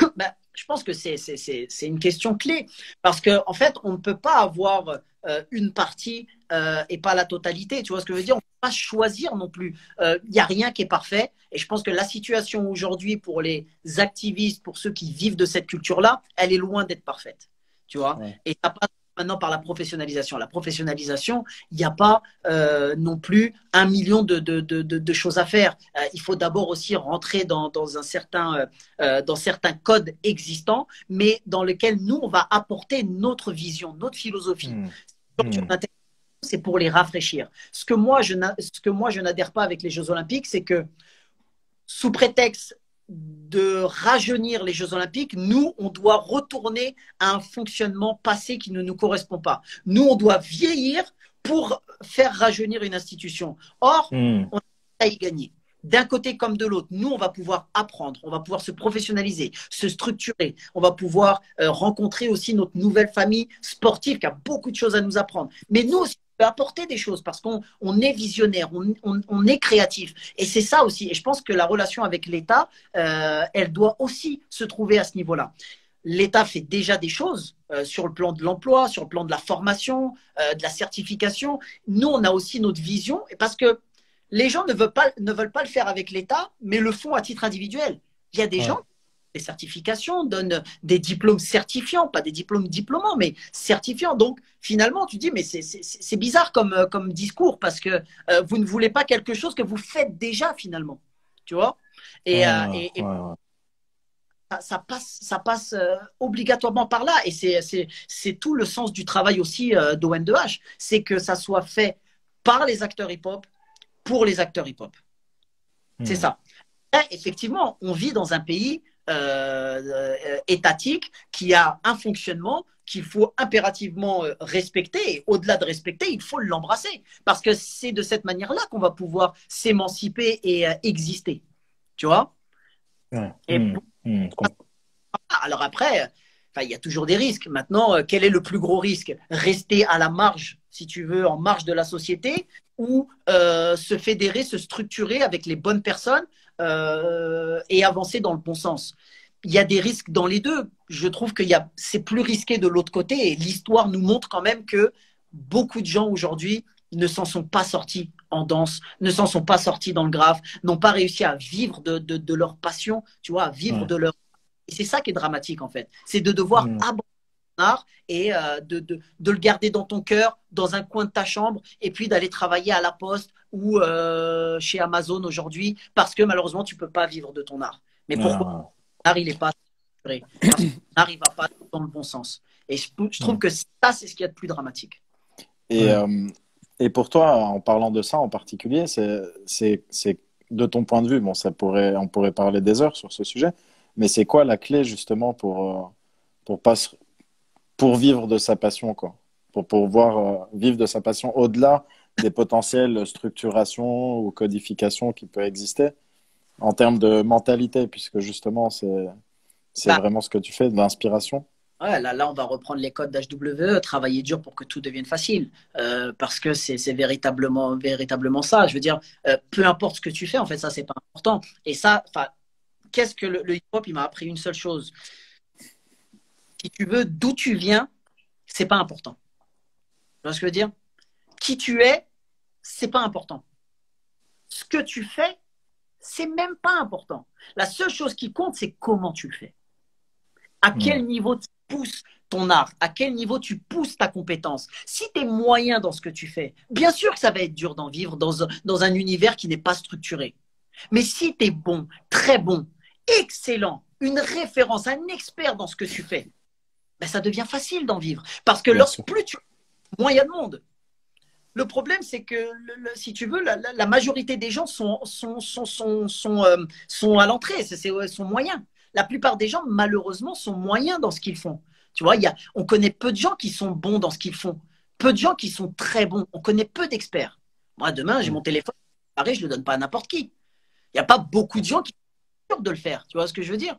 *coughs* ben, je pense que c'est une question clé parce qu'en en fait, on ne peut pas avoir euh, une partie euh, et pas la totalité. Tu vois ce que je veux dire? On ne peut pas choisir non plus. Il euh, n'y a rien qui est parfait. Et je pense que la situation aujourd'hui pour les activistes, pour ceux qui vivent de cette culture-là, elle est loin d'être parfaite. Tu vois? Et ça passe maintenant par la professionnalisation. La professionnalisation, il n'y a pas euh, non plus un million de, de, de, de choses à faire. Euh, il faut d'abord aussi rentrer dans, dans, un certain, euh, dans certains codes existants, mais dans lesquels nous, on va apporter notre vision, notre philosophie. Mmh. Mmh. C'est pour les rafraîchir. Ce que moi, je n'adhère pas avec les Jeux Olympiques, c'est que sous prétexte de rajeunir les Jeux Olympiques, nous, on doit retourner à un fonctionnement passé qui ne nous correspond pas. Nous, on doit vieillir pour faire rajeunir une institution. Or, hmm. on a y gagner. D'un côté comme de l'autre, nous, on va pouvoir apprendre, on va pouvoir se professionnaliser, se structurer, on va pouvoir euh, rencontrer aussi notre nouvelle famille sportive qui a beaucoup de choses à nous apprendre. Mais nous aussi, apporter des choses parce qu'on on est visionnaire, on, on, est créatif. Et c'est ça aussi. Et je pense que la relation avec l'État, euh, elle doit aussi se trouver à ce niveau-là. l'État fait déjà des choses euh, sur le plan de l'emploi, sur le plan de la formation, euh, de la certification. Nous, on a aussi notre vision, parce que les gens ne veulent pas, ne veulent pas le faire avec l'État, mais le font à titre individuel. Il y a des gens des certifications, donnent des diplômes certifiants, pas des diplômes diplômants, mais certifiants. Donc, finalement, tu dis, mais c'est bizarre comme, euh, comme discours parce que vous ne voulez pas quelque chose que vous faites déjà, finalement. Tu vois? Et, ça, passe, ça passe euh, obligatoirement par là. Et c'est tout le sens du travail aussi euh, d'ON2H. C'est que ça soit fait par les acteurs hip-hop, pour les acteurs hip-hop. C'est hmm. ça. effectivement, on vit dans un pays euh, étatique qui a un fonctionnement qu'il faut impérativement respecter. Et au-delà de respecter, il faut l'embrasser. Parce que c'est de cette manière-là qu'on va pouvoir s'émanciper et exister. Tu vois? Et hmm. Hmm, ah, alors après, il y a toujours des risques. Maintenant, euh, quel est le plus gros risque? Rester à la marge, si tu veux, en marge de la société, ou euh, se fédérer, se structurer avec les bonnes personnes euh, et avancer dans le bon sens. Il y a des risques dans les deux. Je trouve que c'est plus risqué de l'autre côté. Et l'histoire nous montre quand même que beaucoup de gens aujourd'hui ne s'en sont pas sortis en danse, ne s'en sont pas sortis dans le graphe, n'ont pas réussi à vivre de, leur passion, tu vois, à vivre de leur... Et c'est ça qui est dramatique en fait. C'est de devoir mmh. abandonner art et euh, de, le garder dans ton cœur, dans un coin de ta chambre, et puis d'aller travailler à la poste ou euh, chez Amazon aujourd'hui, parce que malheureusement, tu ne peux pas vivre de ton art. Mais pourquoi? Art, il n'est pas il va pas dans le bon sens. Et je, trouve mmh. que ça, c'est ce qu'il y a de plus dramatique. Et, euh, et pour toi, en parlant de ça en particulier, c'est de ton point de vue, bon, ça pourrait, on pourrait parler des heures sur ce sujet, mais c'est quoi la clé justement pour, euh, pour, pas, pour vivre de sa passion, quoi? Pour pouvoir vivre de sa passion au-delà des potentielles structurations ou codifications qui peuvent exister en termes de mentalité, puisque justement, c'est bah. vraiment ce que tu fais, de l'inspiration Ouais, là, là, on va reprendre les codes d'HWE, travailler dur pour que tout devienne facile, euh, parce que c'est véritablement, véritablement ça. Je veux dire, euh, peu importe ce que tu fais, en fait, ça, c'est pas important. Et ça, qu'est-ce que le, hip-hop, il m'a appris une seule chose? Si tu veux, d'où tu viens, c'est pas important. Tu vois ce que je veux dire? Qui tu es, c'est pas important. Ce que tu fais, c'est même pas important. La seule chose qui compte, c'est comment tu le fais. À quel niveau tu pousses ton art, à quel niveau tu pousses ta compétence? Si tu es moyen dans ce que tu fais, bien sûr que ça va être dur d'en vivre dans, dans un univers qui n'est pas structuré. Mais si tu es bon, très bon, excellent, une référence, un expert dans ce que tu fais, ben ça devient facile d'en vivre. Parce que lorsque plus tu moins il y a de monde. Le problème, c'est que, si tu veux, la, majorité des gens sont, sont, sont, sont, sont, euh, sont à l'entrée, sont moyens la plupart des gens, malheureusement, sont moyens dans ce qu'ils font. Tu vois, y a, on connaît peu de gens qui sont bons dans ce qu'ils font. Peu de gens qui sont très bons. On connaît peu d'experts. Moi, demain, j'ai mon téléphone, pareil, je ne le donne pas à n'importe qui. Il n'y a pas beaucoup de gens qui sont sûrs de le faire. Tu vois ce que je veux dire?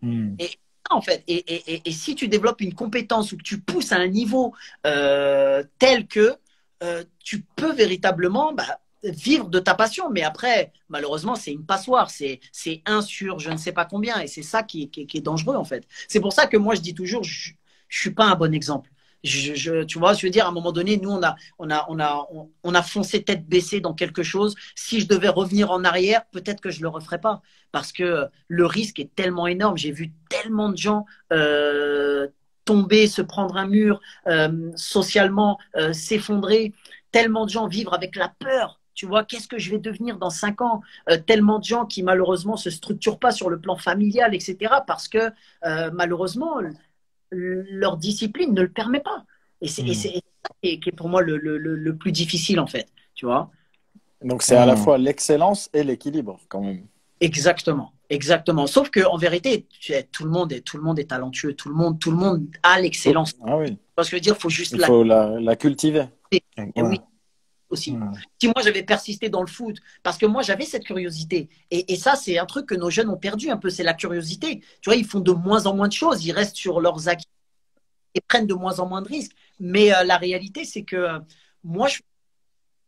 Hmm. Et en fait, et, si tu développes une compétence ou que tu pousses à un niveau euh, tel que euh, tu peux véritablement bah, vivre de ta passion. Mais après, malheureusement, c'est une passoire. C'est, c'est un sur je ne sais pas combien. Et c'est ça qui, qui, est dangereux, en fait. C'est pour ça que moi, je dis toujours, je ne suis pas un bon exemple. Je, tu vois, je veux dire, à un moment donné, nous, on a, on a, on a, on, a foncé tête baissée dans quelque chose. Si je devais revenir en arrière, peut-être que je le referais pas, parce que le risque est tellement énorme. J'ai vu tellement de gens euh, tomber, se prendre un mur, euh, socialement euh, s'effondrer, tellement de gens vivre avec la peur tu vois, qu'est-ce que je vais devenir dans cinq ans? Euh, Tellement de gens qui malheureusement se structurent pas sur le plan familial, etc. Parce que euh, malheureusement leur discipline ne le permet pas. Et c'est hmm. ça qui est, pour moi le, plus difficile en fait, tu vois. Donc c'est à la hmm. fois l'excellence et l'équilibre quand même. Exactement, exactement. Sauf que en vérité, tout le monde est tout le monde est talentueux, tout le monde tout le monde a l'excellence. Ah oui. Parce que dire, faut juste Il faut la, cultiver. Et, oui, aussi. Si moi j'avais persisté dans le foot, parce que moi j'avais cette curiosité. Et, ça, c'est un truc que nos jeunes ont perdu un peu, c'est la curiosité. Tu vois, ils font de moins en moins de choses, ils restent sur leurs acquis et prennent de moins en moins de risques. Mais euh, la réalité, c'est que euh, moi, je,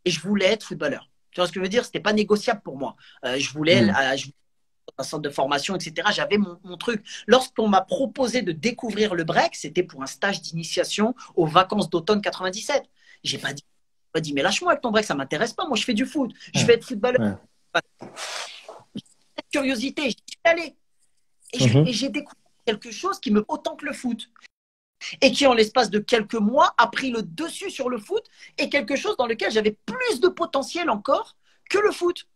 je voulais être footballeur. Tu vois ce que je veux dire? C'était pas négociable pour moi. Euh, je voulais, un centre de formation, etc. J'avais mon, mon, truc. Lorsqu'on m'a proposé de découvrir le break, c'était pour un stage d'initiation aux vacances d'automne 97. J'ai pas dit, pas dit mais lâche-moi avec ton break, ça m'intéresse pas. Moi, je fais du foot. Je vais être footballeur. Ouais. Cette curiosité, j'y suis allé. Et j'ai découvert quelque chose qui me autant que le foot et qui, en l'espace de quelques mois, a pris le dessus sur le foot et quelque chose dans lequel j'avais plus de potentiel encore que le foot.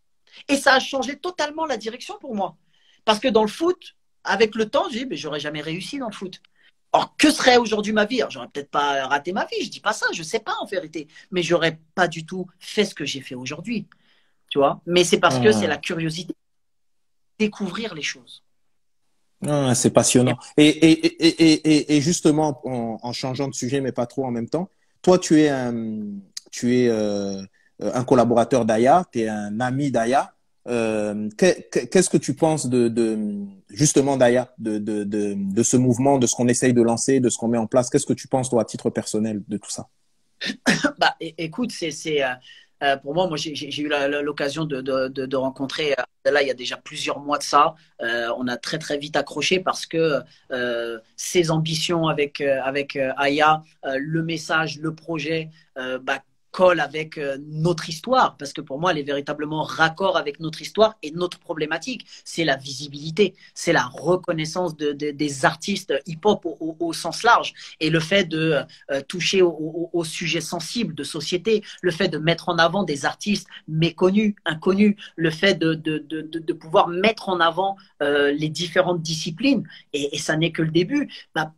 Et ça a changé totalement la direction pour moi. Parce que dans le foot, avec le temps, j'ai dit, mais j'aurais jamais réussi dans le foot. Or, que serait aujourd'hui ma vie? J'aurais peut-être pas raté ma vie, je dis pas ça, je sais pas en vérité, mais j'aurais pas du tout fait ce que j'ai fait aujourd'hui. Tu vois? Mais c'est parce que c'est la curiosité découvrir les choses. Ah, c'est passionnant. Et, et, et, et, justement, en, en, changeant de sujet, mais pas trop en même temps, toi, tu es un, tu es, euh, un collaborateur d'Aya, tu es un ami d'Aya. Euh, Qu'est-ce que tu penses de, justement d'Aya, de, ce mouvement, de ce qu'on essaye de lancer, de ce qu'on met en place? Qu'est-ce que tu penses, toi, à titre personnel, de tout ça? *coughs* Bah, écoute, c'est euh, euh, pour moi, moi j'ai eu l'occasion de, rencontrer euh, là il y a déjà plusieurs mois de ça. Euh, on a très très vite accroché parce que euh, ses ambitions avec avec Aya, le message, le projet, bah, colle avec euh, notre histoire, parce que pour moi, elle est véritablement raccord avec notre histoire et notre problématique. C'est la visibilité, c'est la reconnaissance de, des artistes hip-hop au, sens large, et le fait de euh, toucher au, sujet sensible de société, le fait de mettre en avant des artistes méconnus, inconnus, le fait de, de, pouvoir mettre en avant euh, les différentes disciplines, et, et ça n'est que le début. Bah,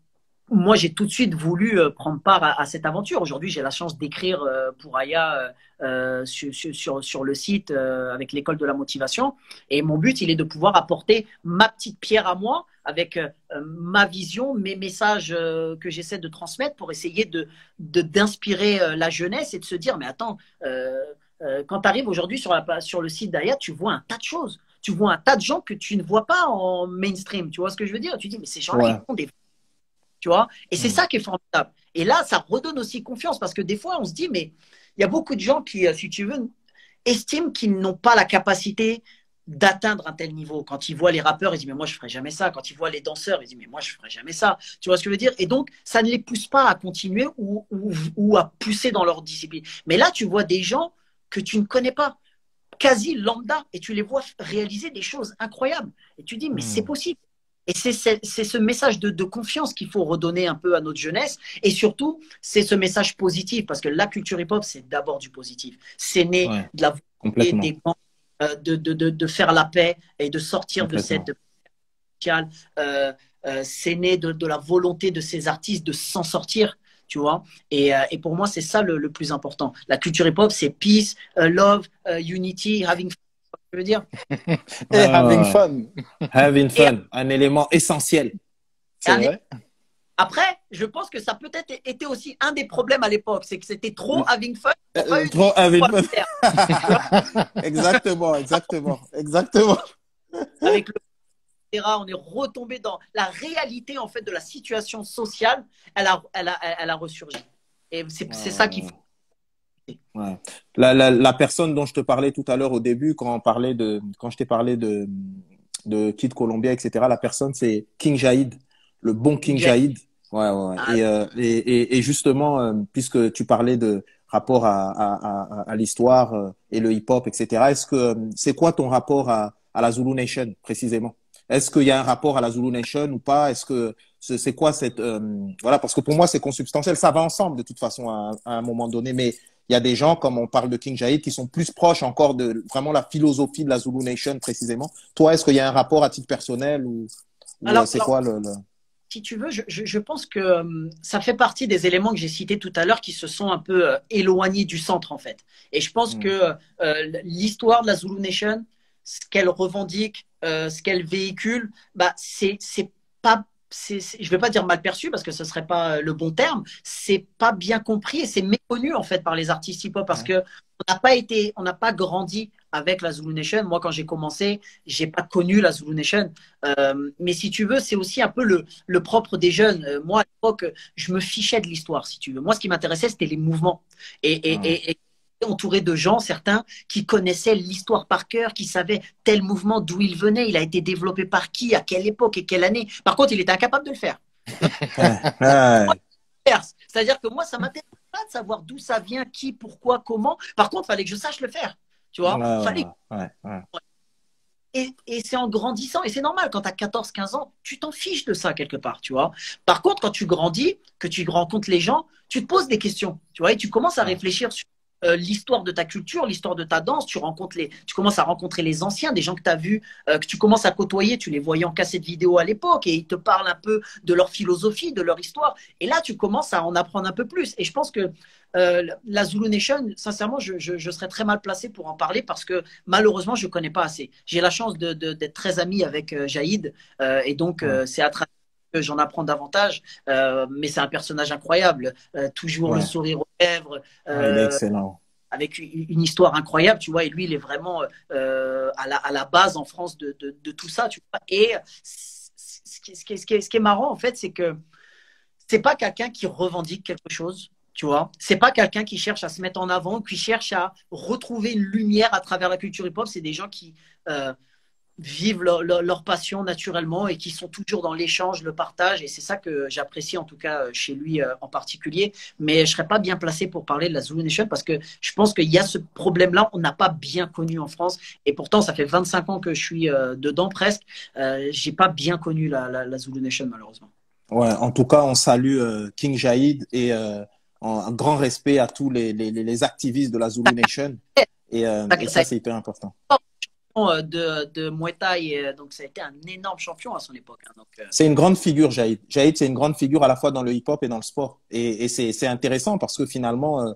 moi, j'ai tout de suite voulu euh, prendre part à, cette aventure. Aujourd'hui, j'ai la chance d'écrire euh, pour Aya euh, sur, sur, sur, le site avec l'école de la motivation. Et mon but, il est de pouvoir apporter ma petite pierre à moi avec ma vision, mes messages que j'essaie de transmettre pour essayer de d'inspirer la jeunesse et de se dire, mais attends, quand tu arrives aujourd'hui sur, la, sur le site d'Aya, tu vois un tas de choses. Tu vois un tas de gens que tu ne vois pas en mainstream. Tu vois ce que je veux dire? Tu dis, mais ces gens-là, ils font des tu vois Et c'est mm. ça qui est formidable. Et là, ça redonne aussi confiance parce que des fois, on se dit, mais il y a beaucoup de gens qui, euh, si tu veux, estiment qu'ils n'ont pas la capacité d'atteindre un tel niveau. Quand ils voient les rappeurs, ils disent mais moi je ferai jamais ça. Quand ils voient les danseurs, ils disent mais moi je ferai jamais ça. Tu vois ce que je veux dire? Et donc ça ne les pousse pas à continuer ou, ou, à pousser dans leur discipline. Mais là, tu vois des gens que tu ne connais pas, quasi lambda, et tu les vois réaliser des choses incroyables. Et tu dis mais c'est mm. possible. Et c'est ce message de, confiance qu'il faut redonner un peu à notre jeunesse. Et surtout, c'est ce message positif, parce que la culture hip-hop, c'est d'abord du positif. C'est né de la volonté des euh, de, de, de, faire la paix et de sortir de cette euh, euh, c'est né de, la volonté de ces artistes de s'en sortir. Tu vois et, et pour moi, c'est ça le, le, plus important. La culture hip-hop, c'est peace, love, unity, having fun je veux dire. *laughs* Et having fun. Having fun, un élément essentiel. C'est vrai. Après, je pense que ça peut-être été aussi un des problèmes à l'époque, c'est que c'était trop having fun. Euh, trop having fun. *laughs* exactement, exactement, exactement. Avec le on est retombé dans la réalité en fait de la situation sociale. Elle a, elle a, elle a ressurgi. Et c'est ça qu'il faut Ouais. La, la, la, personne dont je te parlais tout à l'heure au début, quand on parlait de, quand je t'ai parlé de, de Kid Columbia, etc. La personne, c'est King Jaid, le bon King Jaid. Ouais, ouais. Ah, euh, et, et, et, justement, euh, puisque tu parlais de rapport à, à, à, à l'histoire euh, et le hip-hop, etc. Est-ce que c'est quoi ton rapport à, à la Zulu Nation précisément? Est-ce qu'il y a un rapport à la Zulu Nation ou pas? Est-ce que c'est quoi cette voilà Parce que pour moi, c'est consubstantiel. Ça va ensemble de toute façon à, à un moment donné, mais il y a des gens, comme on parle de King Jaid, qui sont plus proches encore de vraiment la philosophie de la Zulu Nation précisément. Toi, est-ce qu'il y a un rapport à titre personnel ou, alors, c'est quoi le, Si tu veux, je, je, pense que euh, ça fait partie des éléments que j'ai cités tout à l'heure qui se sont un peu euh, éloignés du centre en fait. Et je pense hmm. que euh, l'histoire de la Zulu Nation, ce qu'elle revendique, ce qu'elle véhicule, bah c'est c'est pas je ne vais pas dire mal perçu parce que ce serait pas le bon terme, c'est pas bien compris et c'est méconnu en fait par les artistes hip-hop parce que on n'a pas été, on n'a pas grandi avec la Zulu Nation. Moi, quand j'ai commencé, j'ai pas connu la Zulu Nation. Euh, mais si tu veux, c'est aussi un peu le, le propre des jeunes. Euh, moi, à l'époque, je me fichais de l'histoire, si tu veux. Moi, ce qui m'intéressait, c'était les mouvements. Et, et, et, et, entouré de gens, certains, qui connaissaient l'histoire par cœur, qui savaient tel mouvement, d'où il venait, il a été développé par qui, à quelle époque et quelle année. Par contre, il était incapable de le faire. C'est-à-dire que moi, ça m'intéresse pas de savoir d'où ça vient, qui, pourquoi, comment. Par contre, il fallait que je sache le faire. Tu vois fallait... Et, et c'est en grandissant, et c'est normal, quand tu as 14, 15 ans, tu t'en fiches de ça quelque part, tu vois. Par contre, quand tu grandis, que tu rencontres les gens, tu te poses des questions, tu vois, et tu commences à réfléchir sur euh, l'histoire de ta culture, l'histoire de ta danse. Tu rencontres les, tu commences à rencontrer les anciens, des gens que tu as vus, euh, que tu commences à côtoyer. Tu les voyais en cassette vidéo à l'époque et ils te parlent un peu de leur philosophie, de leur histoire. Et là, tu commences à en apprendre un peu plus. Et je pense que euh, la Zulu Nation, sincèrement, je, je, serais très mal placé pour en parler parce que malheureusement, je ne connais pas assez. J'ai la chance d'être de, très ami avec Jaïd et donc c'est à travers que j'en apprends davantage. mais c'est un personnage incroyable, toujours le sourire aux lèvres. il est excellent avec une histoire incroyable, tu vois, et lui, il est vraiment euh, à, la, à, la, base en France de, de, de tout ça, tu vois. Et ce qui, ce, qui, ce, qui est, ce qui est marrant, en fait, c'est que c'est pas quelqu'un qui revendique quelque chose, tu vois. C'est pas quelqu'un qui cherche à se mettre en avant, qui cherche à retrouver une lumière à travers la culture hip-hop. C'est des gens qui, euh, vivent leur, passion naturellement et qui sont toujours dans l'échange, le partage. Et c'est ça que j'apprécie en tout cas chez lui euh, en particulier. Mais je ne serais pas bien placé pour parler de la Zulu Nation parce que je pense qu'il y a ce problème-là, on n'a pas bien connu en France. Et pourtant, ça fait 25 ans que je suis euh, dedans presque. Euh, j'ai pas bien connu la, la, Zulu Nation malheureusement. Ouais, en tout cas, on salue euh, King Jaïd et un grand respect à tous les, les, les activistes de la Zulu Nation. Et, et ça, c'est hyper important. Euh, de, de Muay Thai. Euh, donc, ça a été un énorme champion à son époque. Hein, euh. C'est une grande figure, Jaïd. Jaïd, c'est une grande figure à la fois dans le hip-hop et dans le sport. Et, c'est intéressant parce que finalement,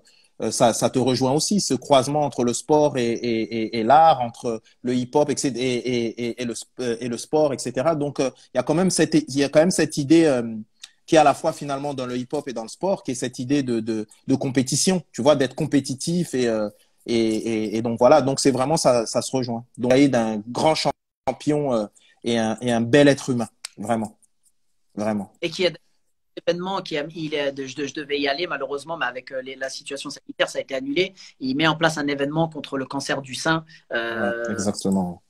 ça, ça, te rejoint aussi, ce croisement entre le sport et, et, l'art, entre le hip-hop et, le, et le sport, etc. Donc, il y a quand même cette, y a quand même cette idée qui est à la fois finalement dans le hip-hop et dans le sport, qui est cette idée de, de, de compétition, tu vois, d'être compétitif et, et, et, et, donc voilà, donc c'est vraiment ça, ça se rejoint. Donc il d'un grand champion euh, et, un, et un bel être humain, vraiment, vraiment. Et qui a événement qui a, il est, je, je, devais y aller malheureusement, mais avec euh, les, la situation sanitaire, ça a été annulé. Il met en place un événement contre le cancer du sein. Euh, exactement.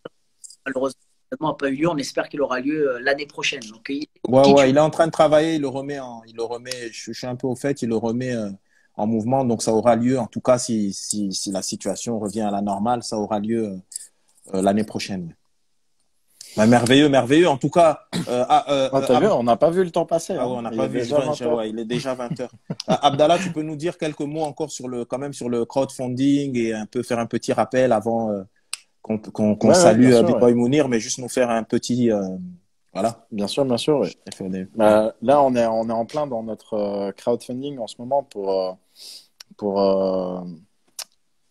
Malheureusement, n'a pas eu lieu. On espère qu'il aura lieu euh, l'année prochaine. Donc, il, ouais, ouais, il est en train de travailler. Il le remet. En, il le remet. Je, je, suis un peu au fait. Il le remet en mouvement. Donc ça aura lieu, en tout cas, si, si, si la situation revient à la normale, ça aura lieu euh, l'année prochaine. Bah, merveilleux, merveilleux. En tout cas, euh, ah, euh, ah, vu, on n'a pas vu le temps passer. Ah, hein. on n'a pas vu. ouais, il est déjà 20 heures. Abdallah, tu peux nous dire quelques mots encore sur le, quand même sur le crowdfunding et un peu faire un petit rappel avant qu'on qu'on salue Big Boy Mounir, mais juste nous faire un petit voilà. Bien sûr, bien sûr. Bah, là, on est, on est en plein dans notre crowdfunding en ce moment pour, pour, euh,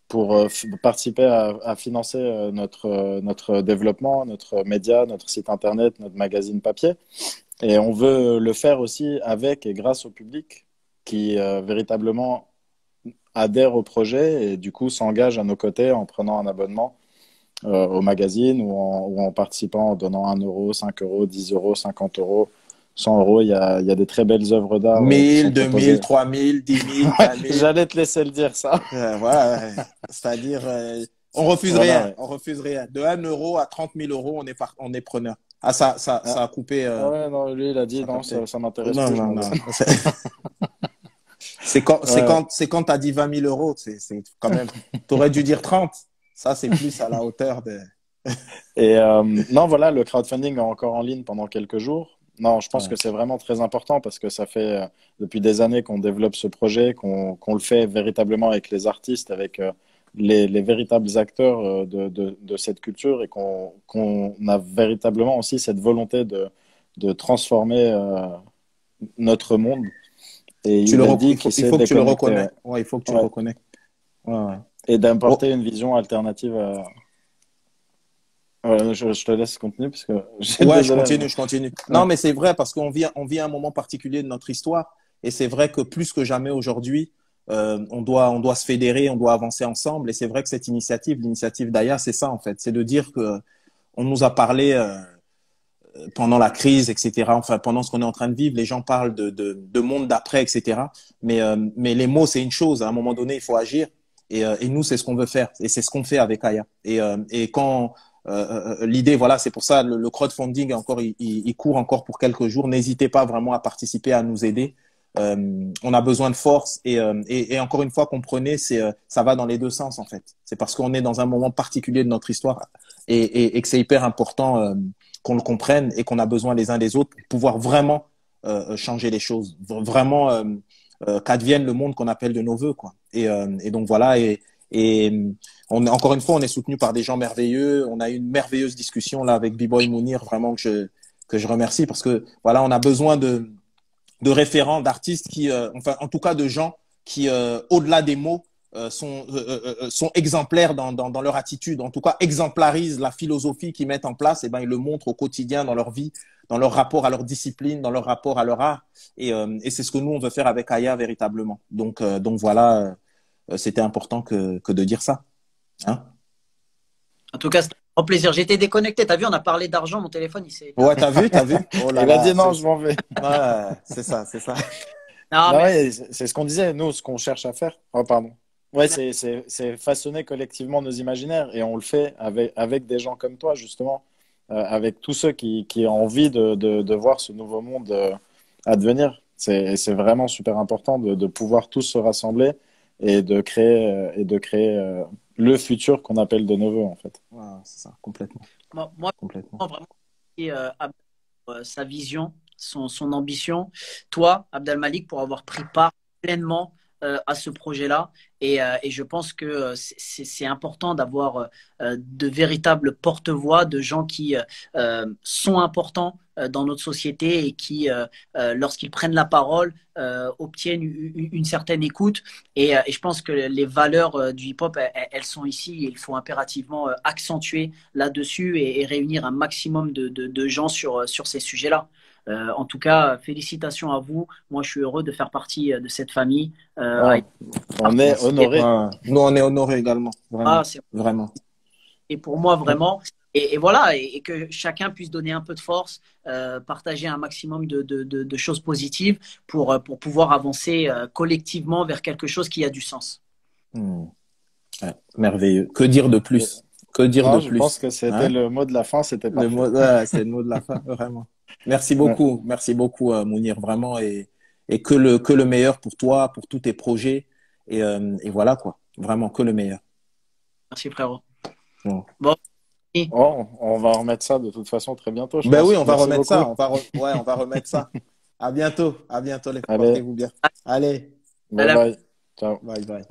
pour euh, participer à, financer euh, notre, notre développement, notre média, notre site internet, notre magazine papier. Et on veut le faire aussi avec et grâce au public qui véritablement adhère au projet et du coup s'engage à nos côtés en prenant un abonnement au magazine ou en, ou en, participant en donnant 1 euro, 5 euros, 10 euros, 50 euros 100 euros, il y a, il y a des très belles œuvres d'art. 1000, 2000, 3000, 10 000, J'allais te laisser le dire, ça. voilà. C'est-à-dire, euh, on refuse rien. On refuse rien. De 1 euro à 30 000 euros, on est, par... on est preneur. Ah, ça, ça, ça a coupé. Euh... Ouais, non, lui, il a dit, ça non, ça, ça m'intéresse non, Non, non, *laughs* c'est quand, c'est quand, c'est quand t'as dit 20 000 euros, c'est, quand même, t'aurais dû dire 30. Ça, c'est plus à la hauteur de. *laughs* Et euh, non, voilà, le crowdfunding est encore en ligne pendant quelques jours. Non, je pense que c'est vraiment très important parce que ça fait euh, depuis des années qu'on développe ce projet, qu'on le fait véritablement avec les artistes, avec euh, les, les, véritables acteurs euh, de, de, de cette culture et qu'on a véritablement aussi cette volonté de, de transformer notre monde. Et tu le dit il faut, il faut que tu le reconnais. Ouais, il faut que tu le reconnais. Ouais, et d'importer une vision alternative à, je, te laisse continuer parce que. *laughs* Ouais, je continue, je continue. Non, mais c'est vrai parce qu'on vit, on vit un moment particulier de notre histoire et c'est vrai que plus que jamais aujourd'hui, euh, on doit, on doit se fédérer, on doit avancer ensemble et c'est vrai que cette initiative, l'initiative d'Aya, c'est ça en fait, c'est de dire que on nous a parlé euh, pendant la crise, etc. Enfin, pendant ce qu'on est en train de vivre, les gens parlent de, de, de monde d'après, etc. Mais, euh, mais les mots, c'est une chose. À un moment donné, il faut agir. Et, et nous, c'est ce qu'on veut faire. Et c'est ce qu'on fait avec Aya. Et, et quand euh, euh, l'idée, voilà, c'est pour ça le, le crowdfunding encore, il, il, court encore pour quelques jours. N'hésitez pas vraiment à participer, à nous aider. Euh, on a besoin de force et, et, et encore une fois, comprenez, c'est ça va dans les deux sens en fait. C'est parce qu'on est dans un moment particulier de notre histoire et, et, que c'est hyper important qu'on le comprenne et qu'on a besoin les uns des autres pour pouvoir vraiment changer les choses, vraiment euh, qu'advienne le monde qu'on appelle de nos voeux, quoi. Et, euh, et donc voilà. Et, et on, encore une fois, on est soutenu par des gens merveilleux. On a eu une merveilleuse discussion là avec B-Boy Mounir, vraiment que je que je remercie parce que voilà, on a besoin de de référents, d'artistes qui, euh, enfin, en tout cas, de gens qui, euh, au-delà des mots, euh, sont, sont exemplaires dans, dans, dans, leur attitude, en tout cas exemplarisent la philosophie qu'ils mettent en place, et ben ils le montrent au quotidien dans leur vie, dans leur rapport à leur discipline, dans leur rapport à leur art. Et, euh, et c'est ce que nous, on veut faire avec Aya véritablement. Donc, euh, donc voilà, euh, c'était important que, que de dire ça. Hein en tout cas, c'était un grand plaisir. J'étais déconnecté. T'as vu, on a parlé d'argent, mon téléphone, il s'est. Ouais, t'as vu, t'as vu. *laughs* Oh là Il a dit non, je m'en vais. *laughs* Ouais, c'est ça, c'est ça. Non, mais... ouais, c'est ce qu'on disait, nous, ce qu'on cherche à faire. Oh, pardon. Ouais, c'est façonner collectivement nos imaginaires et on le fait avec, avec des gens comme toi, justement. Euh, avec tous ceux qui, qui ont envie de, de, de, voir ce nouveau monde euh, advenir. C'est vraiment super important de, de, pouvoir tous se rassembler et de créer, euh, et de créer le futur qu'on appelle de nos voeux, en fait. c'est ça, complètement. Moi, moi complètement. vraiment, et, euh, sa vision, son, son ambition. Toi, Abdel Malik, pour avoir pris part pleinement euh, à ce projet-là. Et, euh, je pense que euh, c'est important d'avoir de véritables porte-voix, de gens qui sont importants dans notre société et qui, lorsqu'ils prennent la parole, obtiennent une, certaine écoute. Et, je pense que les valeurs du hip-hop, elles, sont ici. Et il faut impérativement accentuer là-dessus et, réunir un maximum de, gens sur ces sujets-là. Euh, en tout cas, félicitations à vous. Moi, je suis heureux de faire partie euh, de cette famille. Euh, on est honoré. Nous, on est honoré également. Vraiment. Ah, vraiment. Et pour moi, vraiment. Et, voilà, et, que chacun puisse donner un peu de force, partager un maximum de, de, de, choses positives pour, pour pouvoir avancer collectivement vers quelque chose qui a du sens. Hmm. merveilleux. Que dire de plus? Que dire de plus Je pense que c'était hein? le mot de la fin. C'était le mot, c'est le mot de la fin, *laughs* vraiment. Merci beaucoup, merci beaucoup euh, Mounir, vraiment, et, et que, le, que le meilleur pour toi, pour tous tes projets, et, euh, et voilà quoi, vraiment que le meilleur. Merci frérot. Bon. bon. Oh, on va remettre ça de toute façon très bientôt. ben oui, on va remettre ça. On va, ouais, on va remettre ça. À bientôt. À bientôt, les Portez-vous bien. Allez. Bye bye. Ciao. Bye bye.